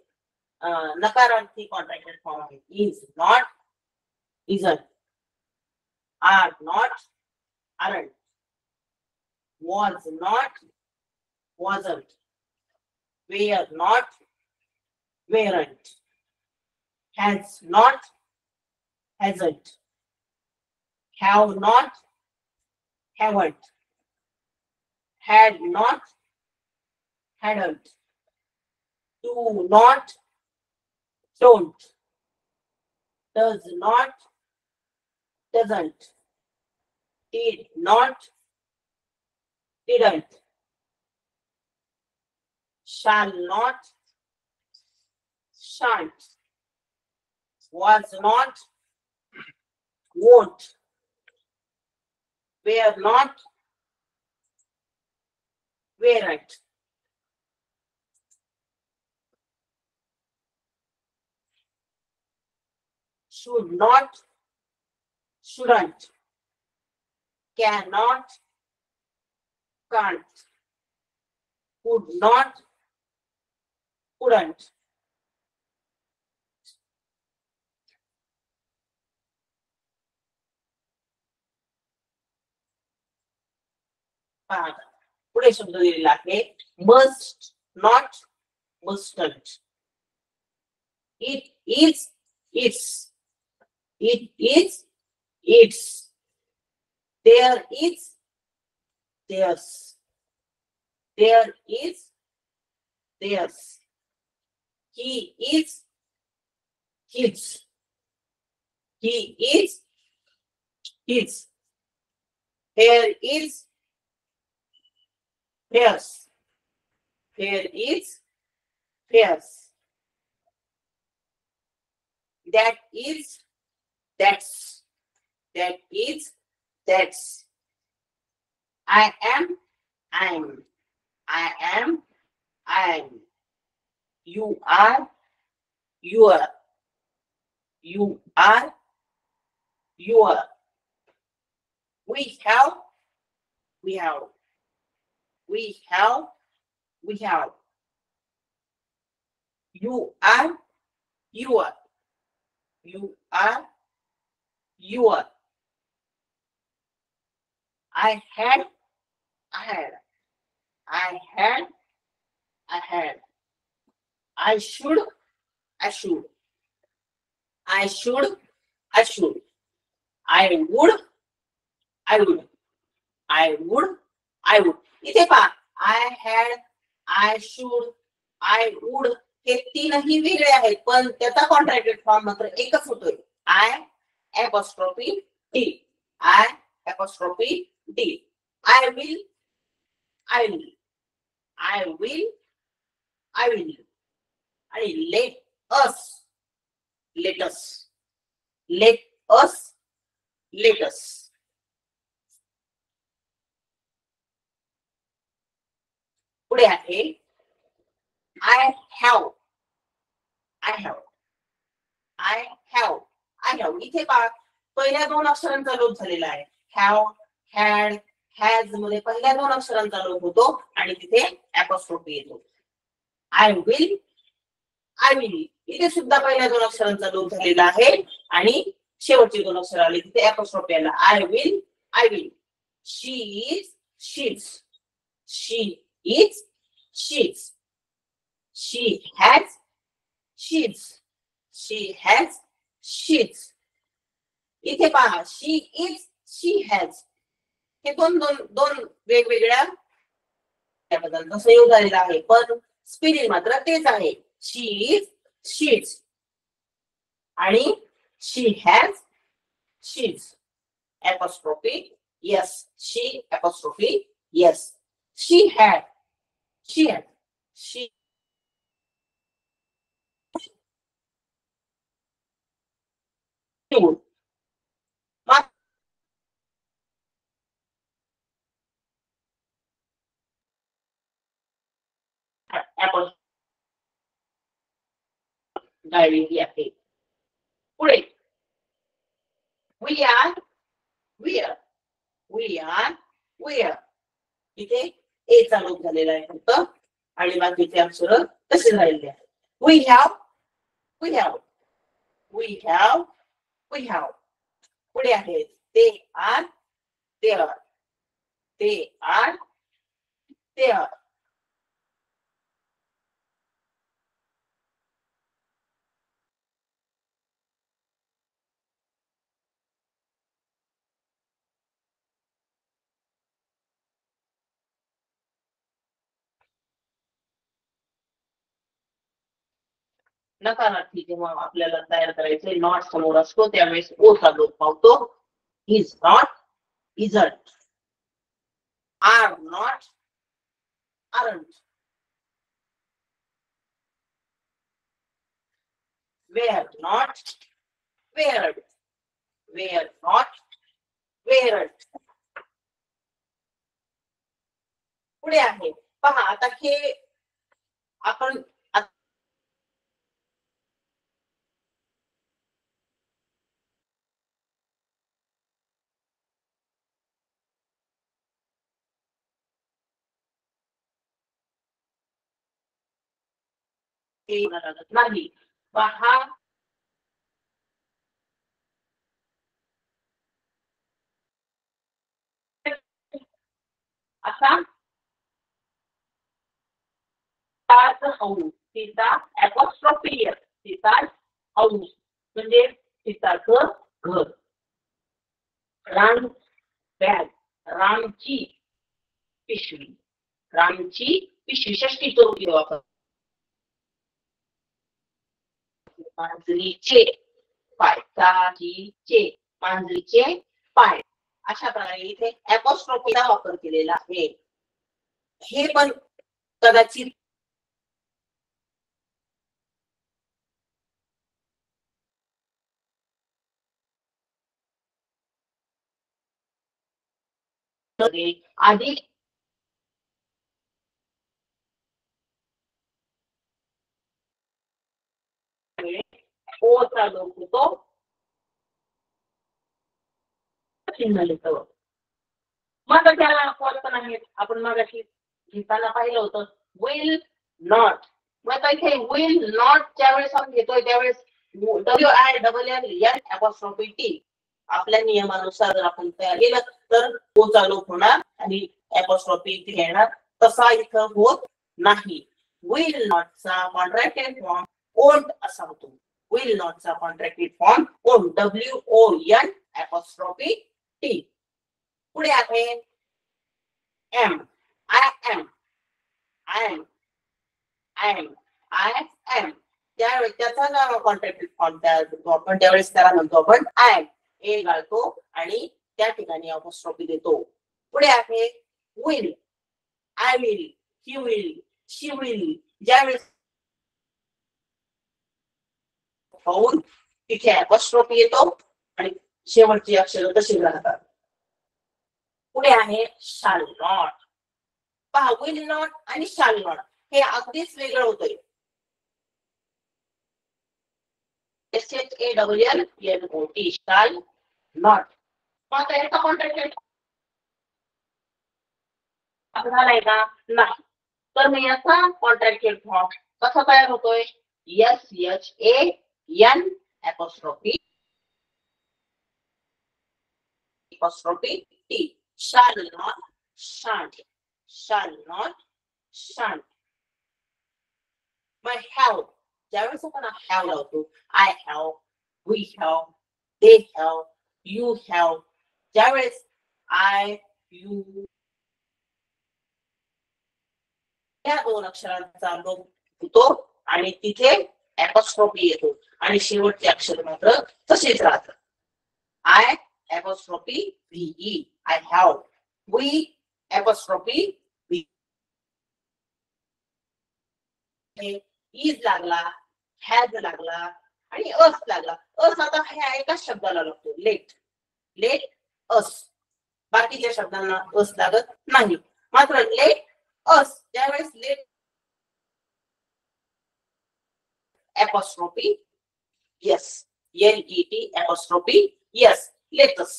अं, नकारार्थी कॉन्ट्रॅक्टेड फॉर्म आहेत is not isn't are not aren't. Was not wasn't. Were not weren't. Has not hasn't have not haven't. Had not hadn't. Do not don't. Does not doesn't. Did not didn't. Shall not shan't. Was not won't. Were not. Weren't should not shouldn't cannot can't could not couldn't पुढे शब्द दिलेला आहे must not mustn't it is it's it is it's there is theirs there is theirs he is his he is his there is theirs there is theirs that is that's that is that's I am, I'm, I am, I'm. You are, you are. You are, you are. We have, we have. We help, we help. You are, you are. You are, you are. I had, I had, I had, I had. I should, I should. I should, I should. I would, I would. I would, I would. इथे पहा. I had I should I would हे तीनही वेगळे आहेत पण त्याचा contracted form मात्र एकच होतोय. I apostrophe D I apostrophe D I will I will I will I will आणि let us let's let us let's let us. पुढे आहे. I have I have I have I have इथे पहा पहिल्या दोन अक्षरांचा लोप झालेला आहे. हॅव हॅड हॅजमध्ये पहिल्या दोन अक्षरांचा लोप होतो आणि तिथे ऍपॉस्ट्रोफी येतो. आय विल आय विल इथे सुद्धा पहिल्या दोन अक्षरांचा लोप झालेला आहे आणि शेवटची दोन अक्षर आली तिथे ऍपॉस्ट्रोफी आला. I will I will she is she's she is she's she has she's she has she's इथे पहा शी इज शी हॅज हे दोन दोन दोन वेगवेगळ्या त्याबद्दल पदांचा संयोग झालेला आहे पण स्पेलिंग मात्र तेच आहे. शी इज शीज आणि she has she's apostrophe S she apostrophe S she had Share. She. My apple diary happy. Great. We are, we are, we are, we are. Okay? A चा लोप झालेला आहे फक्त. आणि बाकीचे अक्षर तसे राहिले आहेत. We have we have we have we have पुढे आहेत. ते आर ते आर ते आर ते आर नकारार्थी जेव्हा आपल्याला तयार करायचे नॉट समोर असतो त्यावेळेस ओ चा लोप पावतो. Is not isn't are not are were not weren't were not weren't. पुढे आहे. पहा आता हे आपण हे लागत नाही. पहा. असा सीताच म्हणजे सीताचं घर. राम बॅग. रामची पिशवी. रामची पिशवी. षष्टी चौकी वापर मांजरीचे. पाय चाजीचे मांजरीचे पाय. अशा प्रकारे इथे ऍपॉस्ट्रॉफीचा वापर केलेला आहे. हे पण कदाचित अधिक ओ चा होतो चिन्ह लिहितो मग त्याला पण आहेत. आपण मगाशी घेताना पाहिलं होतं. विल नॉट मग आता इथे विल नॉट ज्यावेळेस आपण घेतोय त्यावेळेस W I double L N apostrophe T आपल्या नियमानुसार जर आपण तयार केलं तर ओ चालू होणार आणि अपॉस्ट्रॉफी इथे येणार. तसा इथं होत नाही. विल नॉटचा कॉन्ट्रॅक्टेड फॉर्म ओंट असा होतो. Will not चा contracted form won W O N apostrophe T पुढे आहे am I am I am I am I am त्यावेळेस त्याचा कॉन्ट्रॅक्ट फॉर्म तयार करतो आपण त्यावेळेस त्याला म्हणतो आपण आय एम ए घालतो आणि त्या ठिकाणी अपॉस्ट्रॉफी देतो. पुढे आहे will I will he will she will ज्यावेळेस होऊन तिथे अपॉस्ट्रॉफी येतो आणि शेवटची अक्षर तशी राहतात. पुढे आहे शाल नॉट पहा विल नॉट आणि शाल नॉट हे अगदीच वेगळं होतंय. S H A W L N O T shall not मग त्याचा याचा कॉन्ट्रॅक्ट झालाय का? नाही. तर मग याचा कॉन्ट्रॅक्टेड फॉर्म कसा तयार होतोय? S H A N apostrophe apostrophe T shall not shan't shall not shan't my have ज्यावेळेस आपण have लावतो I have we have they have you have ज्यावेळेस I you या दोन अक्षरांचा लोप होतो आणि तिथे apostrophe येतो. आणि शेवटचे अक्षर मात्र तसेच राहतात. I apostrophe VE I have we apostrophe is लागला हॅज लागला आणि अस लागला. अस आता ह्या एकाच शब्दाला लागतो. लेट लेट अस बाकीच्या शब्दांना अस लागत नाही. मात्र लेट अस ज्यावेळेस let apostrophe yes L E T apostrophe yes let's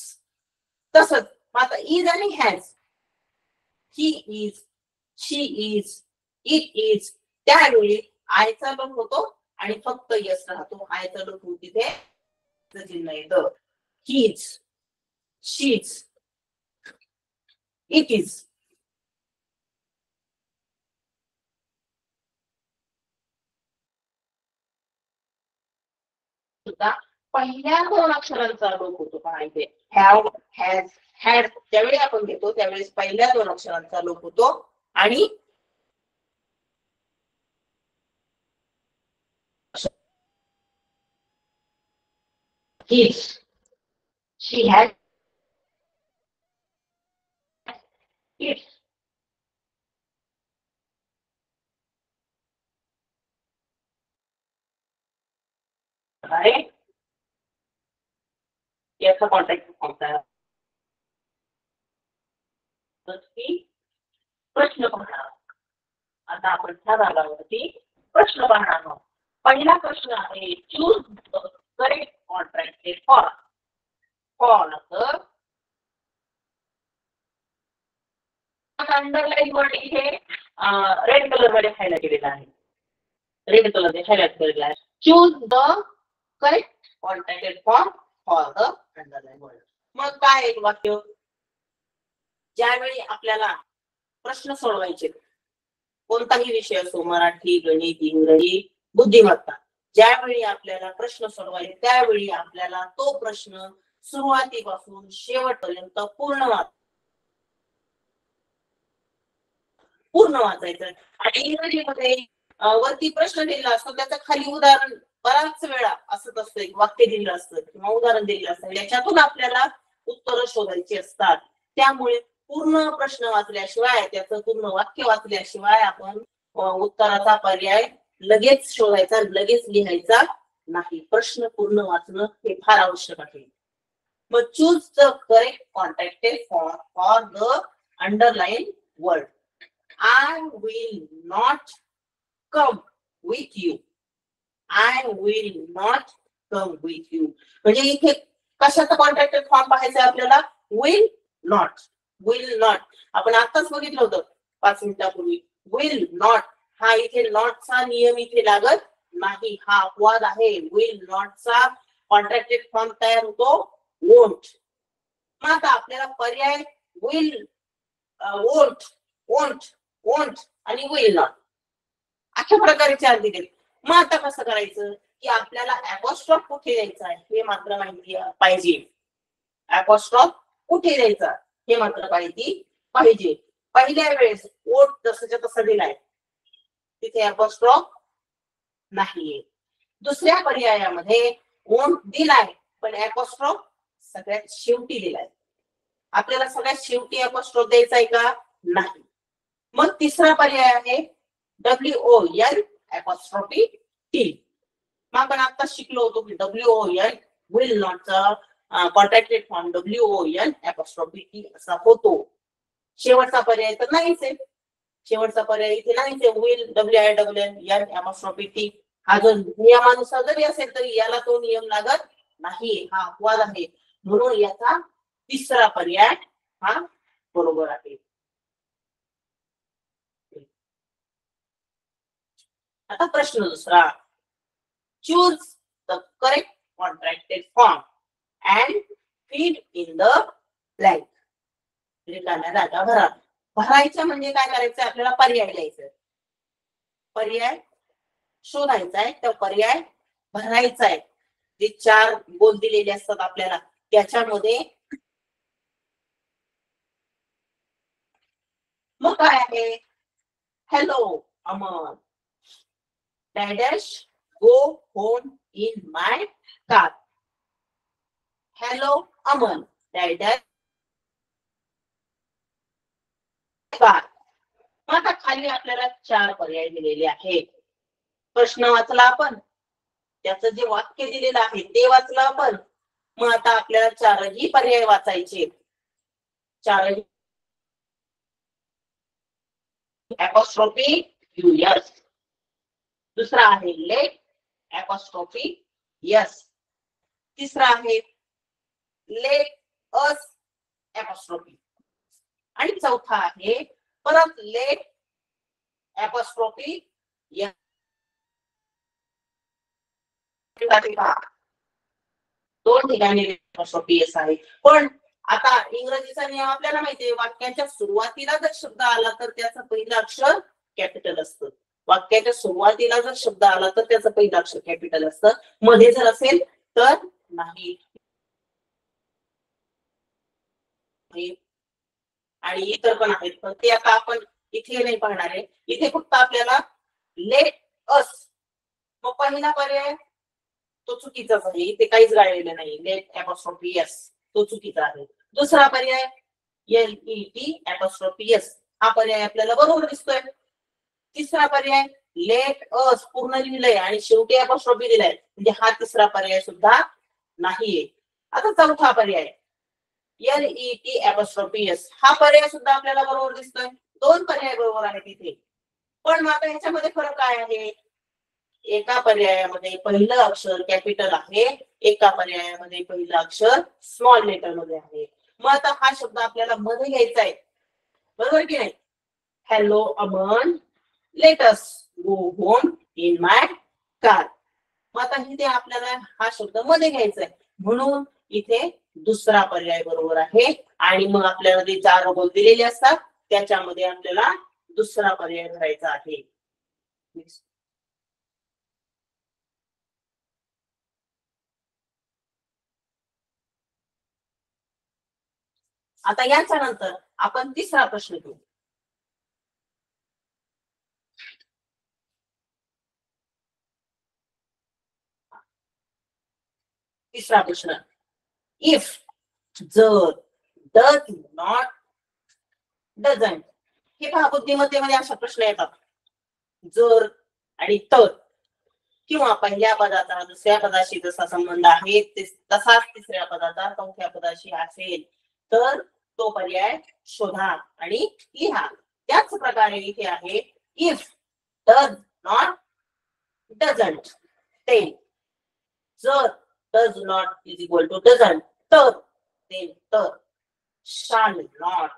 तसंच मग आता इज आणि has he is she is it is त्यावेळी आयचा लोक होतो आणि फक्त यस राहतो. आयचा लोक होतो तिथे चिन्ह येतं. हीज शीज इट इज सुद्धा पहिल्या दोन अक्षरांचा लोप होतो पहा इथे हॅव हॅज हॅड ज्यावेळी आपण घेतो त्यावेळेस पहिल्या दोन अक्षरांचा लोप होतो. आणि his she had its right याचा कॉन्टॅक्ट कोणता प्रश्न पाहणार. आता आपण त्या भागावरती प्रश्न पाहणार आहोत. पहिला प्रश्न आहे choose correct contracted for for तर अंडरलाईन वर्ड इथे रेड कलरमध्ये हायलाइट केलेला आहे. रेड कलरमध्ये हायलाइट केलेला आहे. Choose the correct contracted for for the underline word मग काय एक वाक्य? ज्यावेळी आपल्याला प्रश्न सोडवायचे कोणताही विषय असो मराठी गणित इंग्रजी बुद्धिमत्ता ज्यावेळी आपल्याला प्रश्न सोडवायचे त्यावेळी आपल्याला तो प्रश्न सुरुवातीपासून शेवटपर्यंत पूर्ण वाच पूर्ण वाचायचं. आणि इंग्रजीमध्ये वरती प्रश्न दिला असतो त्याचं खाली उदाहरण बराच वेळा असत असतं एक वाक्य दिलेलं असतं किंवा उदाहरण दिलेलं असतं. याच्यातून आपल्याला उत्तर शोधायची असतात. त्यामुळे पूर्ण प्रश्न वाचल्याशिवाय त्याचं पूर्ण वाक्य वाचल्याशिवाय आपण उत्तराचा पर्याय लगेच शोधायचा लगेच लिहायचा नाही. प्रश्न पूर्ण वाचणं हे फार आवश्यक आहे. मग choose the correct contacted for for the underline word I will not come with you I will not come with you म्हणजे इथे कशाचा कॉन्ट्रॅक्टेड फॉर्म पाहायचा आपल्याला? विल नॉट विल नॉट आपण आताच बघितलं होतं पाच मिनिटापूर्वी. विल नॉट हा इथे नॉटचा नियम इथे लागत नाही. हा अपवाद आहे. विल नॉटचा कॉन्ट्रॅक्टेड फॉर्म तयार होतो. वोंट मग आता आपल्याला पर्याय विल वोंट वोंट वोंट आणि विल नॉट अशा प्रकारे चार दिले मग आता कसं करायचं? की आपल्याला अपोस्ट्रॉफ कुठे द्यायचा आहे? हे मात्र माहिती पाहिजे. अपोस्ट्रॉफ कुठे द्यायचा हे मात्र माहिती पाहिजे. पहिल्या वेळेस ओट जसंच्या तसं दिलाय. तिथे अपोस्ट्रॉफ नाहीये. दुसऱ्या पर्यायामध्ये ओट दिलाय पण अपोस्ट्रॉफ सगळ्यात शेवटी दिलाय. आपल्याला सगळ्यात शेवटी अपोस्ट्रॉफ द्यायचा आहे का? नाही. मग तिसरा पर्याय आहे W O L apostrophe T मग आपण आता शिकलो होतो की W O L will नॉटचा contracted form W O L apostrophe T असा होतो. शेवटचा पर्याय तर नाहीच आहे. शेवटचा पर्याय इथे नाहीच आहे. Will W I W L L T हा जो नियमानुसार जरी असेल तरी याला तो नियम लागत नाही हा अपवाद आहे. म्हणून याचा तिसरा पर्याय हा बरोबर आहे. आता प्रश्न दुसरा. Choose the correct contracted form and feed in the blank रिकाम्या जागा भरा. भरायचं म्हणजे काय करायचं? आपल्याला पर्याय द्यायचं. पर्याय शोधायचा आहे. तो पर्याय भरायचा आहे. जे चार गोल दिलेले असतात आपल्याला त्याच्यामध्ये मग काय आहे? Hello Aman डॅडॅश go home in my car hello Aman डॅडॅश car मग आता खाली आपल्याला चार पर्याय दिलेले आहेत. प्रश्न वाचला आपण. त्याचं जे वाक्य दिलेलं आहे ते वाचलं आपण. मग आता आपल्याला चारही पर्याय वाचायचे. चारही. Apostrophe us दुसरा आहे लेट ऍपॉस्ट्रॉफी यस तिसरा आहे लेट अस ऍपॉस्ट्रॉफी आणि चौथा आहे परत लेट ऍपॉस्ट्रॉफी दोन ठिकाणी ऍपॉस्ट्रॉफी आहे. पण आता इंग्रजीचा नियम आपल्याला माहितीये वाक्याच्या सुरुवातीला जर शब्द आला तर त्याचं पहिलं अक्षर कॅपिटल असतं. वाक्याच्या सुरुवातीला जर शब्द आला तर त्याचं पहिलं अक्षर कॅपिटल असतं. मध्ये जर असेल तर नाही. आणि इतर पण आहेत. पण ते आता आपण इथे नाही पाहणार आहे. इथे फक्त आपल्याला लेट अस मग पहिला पर्याय तो चुकीचाच आहे. इथे काहीच गाळलेलं नाही. लेट ऍपॉस्ट्रॉफी एस तो चुकीचा आहे. दुसरा पर्याय एल ई टी एपॉस्ट्रॉपीएस हा पर्याय आपल्याला बरोबर दिसतोय. तिसरा पर्याय लेट अस पूर्ण लिहिलंय आणि शेवटी ऍपॉस्ट्रॉफी दिलाय. म्हणजे हा तिसरा पर्याय सुद्धा नाहीये. आता चौथा पर्याय. एल ई टी ऍपॉस्ट्रॉफी हा पर्याय सुद्धा आपल्याला बरोबर दिसतोय. दोन पर्याय बरोबर आहेत इथे पण मग आता ह्याच्यामध्ये फरक काय आहे? एका पर्यायामध्ये पहिलं अक्षर कॅपिटल आहे. एका पर्यायामध्ये पहिलं अक्षर स्मॉल लेटरमध्ये आहे. मग आता हा शब्द आपल्याला मध्ये घ्यायचा आहे. बरोबर की नाही? Hello Aman. Let's go home in my car मग आता इथे आपल्याला हा शब्दमध्ये घ्यायचा आहे म्हणून इथे दुसरा पर्याय बरोबर आहे. आणि मग आपल्याला जे चार गोल दिलेले असतात त्याच्यामध्ये आपल्याला दुसरा पर्याय भरायचा आहे. आता याच्यानंतर आपण तिसरा प्रश्न घेऊ. तिसरा प्रश्न. इफ जर डज नॉट डझंट हे पहा बुद्धिमत्तेमध्ये अशा प्रश्न येतात. जर आणि तर. किंवा पहिल्या पदाचा दुसऱ्या पदाशी जसा संबंध आहे तसाच तिसऱ्या पदाचा चौथ्या पदाशी असेल तर तो पर्याय शोधा आणि लिहा. त्याच प्रकारे इथे आहे इफ डज नॉट डझंट ते जर does not is equal to doesn't. तर then तर shall not.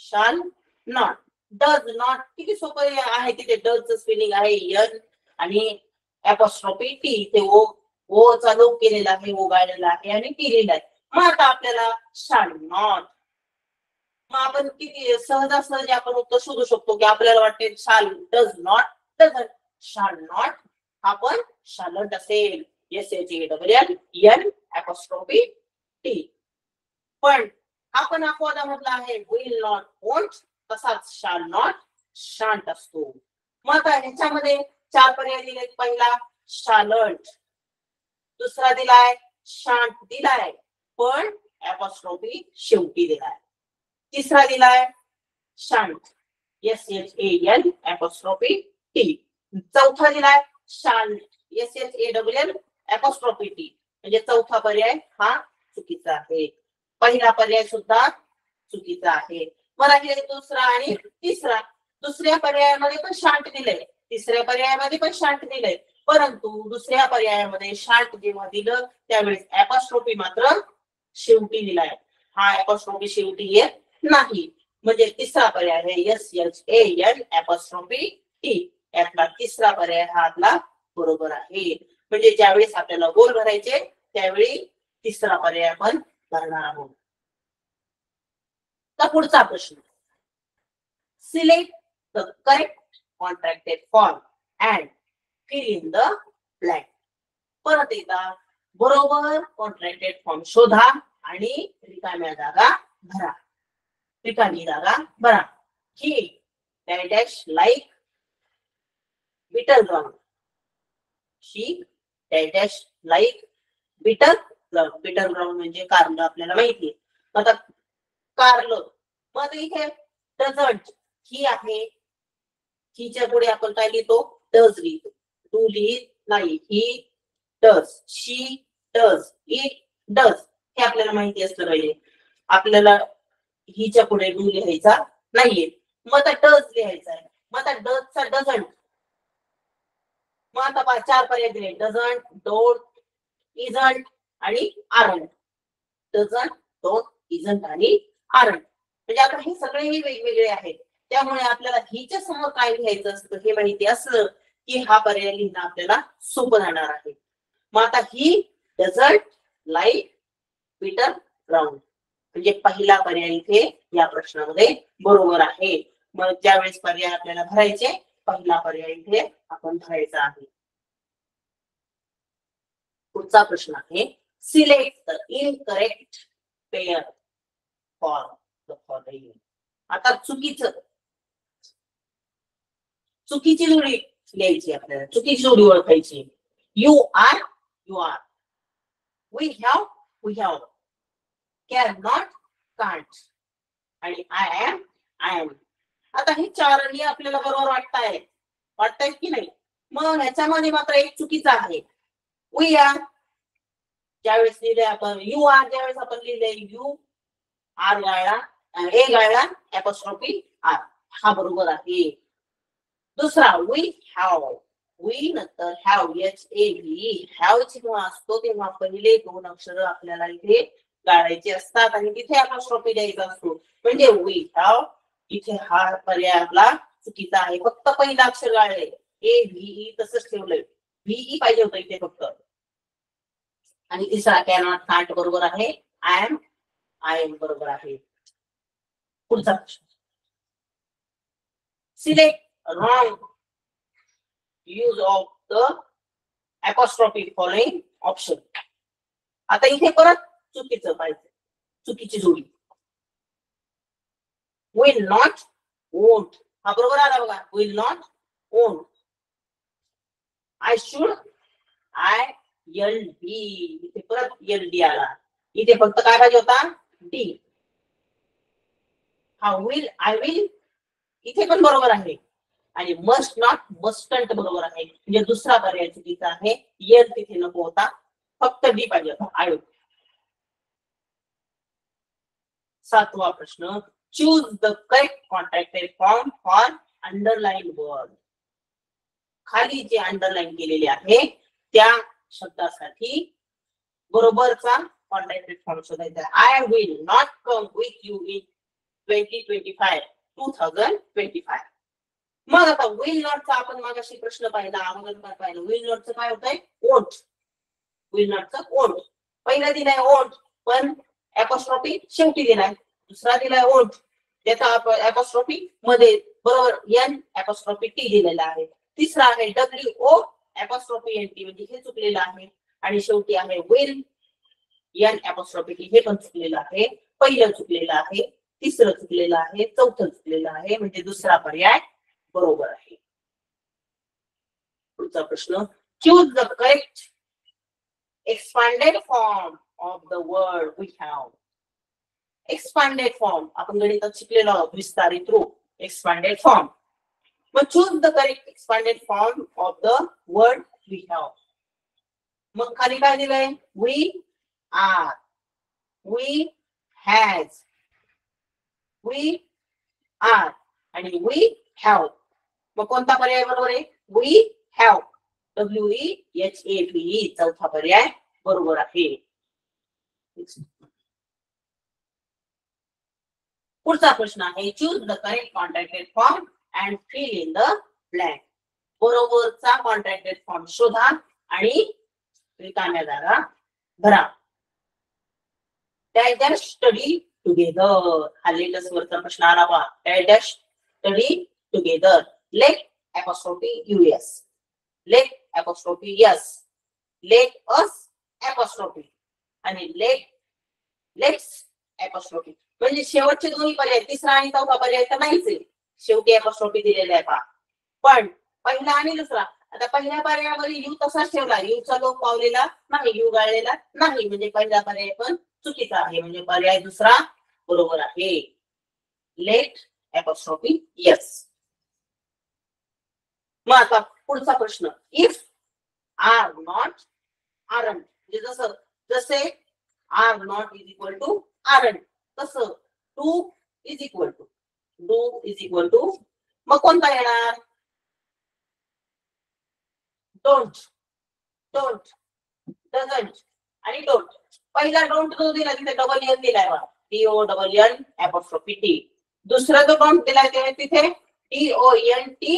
Shall not. Does not. किती सोपं आहे तिथे डच स्पेलिंग आहे. यन आणि apostrophe टी इथे ओ ओ चालू केलेला आहे ओ गाळलेला आहे आणि टी लिहिला आहे. मग आता आपल्याला शाल नॉट मग आपण किती सहजासहजी आपण उत्तर शोधू शकतो की आपल्याला वाटते shall does not doesn't shall not हा शालट असेल. S H A double L N apostrophe T पण हा पण अपवादामधला आहे विल नॉट वोंट तसाच शाल नॉट शांत असतो. मग ह्याच्यामध्ये चार पर्याय दिले. पहिला शालट दुसरा दिलाय शांत दिलाय. पण अपॉस्ट्रॉफी शेवटी दिलाय. तिसरा दिलाय shan't S H A L apostrophe T चौथा दिलाय shan't S H A W L T म्हणजे चौथा पर्याय हा चुकीचा आहे. पहिला पर्याय सुद्धा चुकीचा आहे. मला हे दुसरा आणि तिसरा. दुसऱ्या पर्यायामध्ये पण शांत दिलंय. तिसऱ्या पर्यायामध्ये पण शांत दिलंय. परंतु दुसऱ्या पर्यायामध्ये शांत जेव्हा दिलं त्यावेळेस ऍपॉस्ट्रोफी मात्र शेवटी दिलाय. हा ऍपॉस्ट्रोफी शेवटी येत नाही. म्हणजे तिसरा पर्याय आहे S H A N apostrophe T यातला तिसरा पर्याय हा आपला बरोबर आहे. म्हणजे ज्यावेळेस आपल्याला गोल भरायचे त्यावेळी तिसरा पर्याय आपण भरणार आहोत. तर पुढचा प्रश्न. Select the correct contracted form and fill in the blank परत एकदा बरोबर कॉन्ट्रॅक्टेड फॉर्म शोधा आणि रिकाम्या जागा भरा. रिकामी जागा भरा. He dash like bitter ground she dash like bitter ground bitter ground म्हणजे कार्ल आपल्याला माहितीये. आता कार्ल. मग इथे डझंट ही आहे. हिच्या पुढे आपण काय लिहितो? डज लिहितो. टू लिहित नाही. He does she does it does हे आपल्याला माहिती असलं पाहिजे. आपल्याला हिच्या पुढे डू लिहायचा नाहीये. मग आता डज लिहायचा आहे. मग आता डजचा डझंट मग आता पाच चार पर्याय दिले. डझंट डोंट इजंट आणि आरंट डझंट डोंट इजंट आणि आरंट म्हणजे आता हे सगळेही वेगवेगळे आहेत. त्यामुळे आपल्याला हिच्या समोर काय लिहायचं असतं हे माहिती असलं की हा पर्याय लिहिणं आपल्याला सोपं जाणार आहे. मग आता he doesn't like bitter ground. म्हणजे पहिला पर्याय इथे या प्रश्नामध्ये बरोबर आहे. मग ज्यावेळेस पर्याय आपल्याला भरायचे पहिला पर्याय इथे आपण भरायचा आहे. पुढचा प्रश्न आहे select the incorrect pair for the following आता चुकीचं. चुकीची जोडी लिहायची आपल्याला चुकीची जोडी ओळखायची. You are you are we have we have can not can't आणि आय एम आय एम आता हे चारही आपल्याला बरोबर वाटताय. वाटतायत की नाही? मग ह्याच्यामध्ये मात्र एक चुकीचा आहे. वी आर ज्यावेळेस लिहिले आपण यू आर ज्यावेळेस आपण लिहिले यू आर गाळला ए गाळला एपोस्ट्रॉपी आर हा बरोबर आहे. दुसरा वी हॅव वी नंतर have H A V have जेव्हा असतो तेव्हा पहिले दोन अक्षर आपल्याला इथे गाळायचे असतात आणि तिथे एपॉस्ट्रॉफी द्यायचा असतो. म्हणजे वी हॅव इथे हा पर्याय आपला चुकीचा आहे. फक्त पहिला अक्षर गाळले ए व्ही तसंच ठेवलंय. व्हीई पाहिजे होतं इथे फक्त. आणि तिसरा कॅनॉट कांट बरोबर आहे. आय एम आय एम बरोबर आहे. पुढचा प्रश्न. Select wrong use of the apostrophe following option आता इथे परत चुकीचं पाहिजे. चुकीची जोडी. विल नॉट वोंट हा बरोबर आला बघा. Will not won't I should I L D इथे परत एल डी आला. इथे फक्त काय पाहिजे होता? डी हा विल आय विल इथे पण बरोबर आहे. आणि मस्ट नॉट मस्टंट बरोबर आहे. म्हणजे दुसरा पर्याय चुकीचा आहे. एल तिथे नको होता. फक्त डी पाहिजे होता. आय सातवा प्रश्न. Choose the correct contacted form for underline word. खाली जे अंडरलाईन केलेले आहे त्या शब्दासाठी बरोबरचा कॉन्टॅक्ट फॉर्म शोधायचा I will not come with you in twenty twenty five two thousand twenty five मग आता विल नॉटचा आपण मागाशी प्रश्न पाहिला अगोदर काय पाहिलं विल नॉटचं काय होतंय? ओट विल नॉटचं ओट पहिला दिलाय ओट पण एपॉस्ट्रॉफी शेवटी दिलाय. दुसरा दिलाय ओट त्याचा एपॉस्ट्रॉफी मध्ये बरोबर एन एपॉस्ट्रॉफी टी दिलेला आहे. तिसरा आहे W O apostrophe N T म्हणजे हे चुकलेलं आहे. आणि शेवटी आहे विल एन एपॉस्ट्रॉफी टी हे पण चुकलेलं आहे. पहिलं चुकलेलं आहे तिसरं चुकलेलं आहे चौथं चुकलेलं आहे म्हणजे दुसरा पर्याय बरोबर आहे. पुढचा प्रश्न choose the correct expanded form of the word we have expanded form आपण गणितात शिकलेलो आहोत विस्तारित रूप. एक्सपांडेड फॉर्म मग choose the correct expanded form of the word we have मग खाली काय दिलंय? We are we has we are आणि वी हॅव मग कोणता पर्याय बरोबर आहे? We have W E H A P चौथा पर्याय बरोबर आहे. पुढचा प्रश्न आहे choose the correct contracted form and fill in the blank बरोबरचा contracted form शोधा आणि रिकाम्या जागा भरा. डॅश स्टडी टुगेदर हा लेटेस्ट वरचा प्रश्न आला बा dash study together let apostrophe us let apostrophe us let us apostrophe. आणि लेट लेट्स apostrophe. म्हणजे शेवटचे दोन्ही पर्याय तिसरा आणि चौथा पर्याय तर नाहीच आहे. शेवटी apostrophe दिलेला आहे पहा पण पहिला आणि दुसरा. आता पहिल्या पर्यायावर यू तसाच ठेवला. यूचा लोक पावलेला नाही यू गाळलेला नाही. म्हणजे पहिला पर्याय पण चुकीचा आहे. म्हणजे पर्याय दुसरा बरोबर आहे. लेट apostrophe यस मग आता पुढचा प्रश्न. इफ आर नॉट आरंट म्हणजे जसं जसे are not is equal to aren't कसं to is equal to do is equal to मग कोणता येणार? डोंट डोंट डझंट आणि डोंट पहिला डोंट जो दिला तिथे डबल एन दिलाय मला D O double N apostrophe T दुसरा जो डोंट दिलाय ते तिथे डीओ एन टी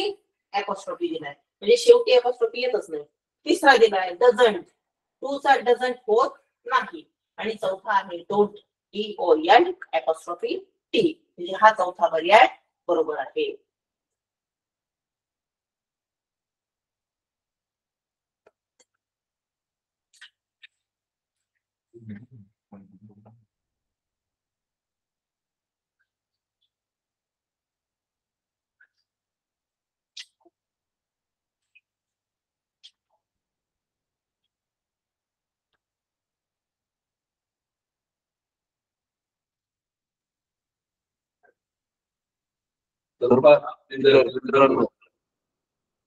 ऍपॉस्ट्रॉफी दिलाय. म्हणजे शेवटी ऍपॉस्ट्रॉफी येतच नाही. तिसरा दिलाय डझंट टू चा डझंट होत नाही. आणि चौथा आहे don't D O N T म्हणजे हा चौथा पर्याय बरोबर आहे.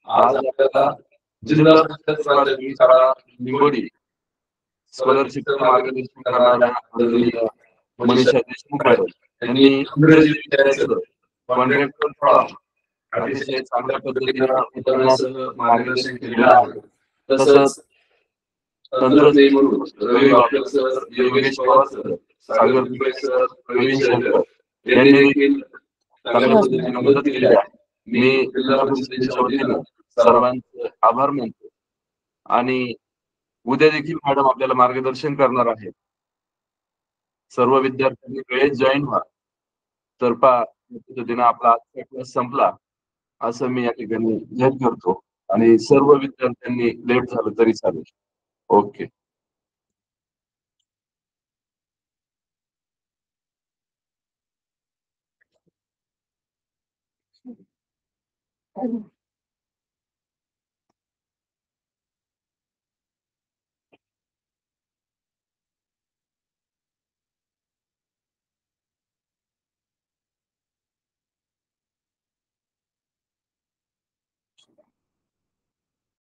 आज आपल्याला जिल्हा शाळा निवडी स्कॉलरशिपचं मार्गदर्शन करणाऱ्या मनीषा देशमुख मॅडम इंग्रजी कॉन्ट्रॅक्टर फॉर्म अतिशय चांगल्या पद्धतीनं वितरणासह मार्गदर्शन केलेलं आहे. तसंच तंत्रज्ञ म्हणून Ravi sir Yogesh Pawar sir Sagar Dubey sir Pravin Shankar यांनी देखील चांगल्या पद्धतीने मदत केली आहे. मी जिल्हा परिषदेच्या वतीनं सर्वांचे आभार मानतो. आणि उद्या देखील मॅडम आपल्याला मार्गदर्शन करणार आहे सर्व विद्यार्थ्यांनी वेळेत जॉईन व्हा. तर पा पद्धतीनं आपला आजचा क्लास संपला असं मी या ठिकाणी जाहीर करतो. आणि सर्व विद्यार्थ्यांनी लेट झालं तरी चालेल. ओके. Oh.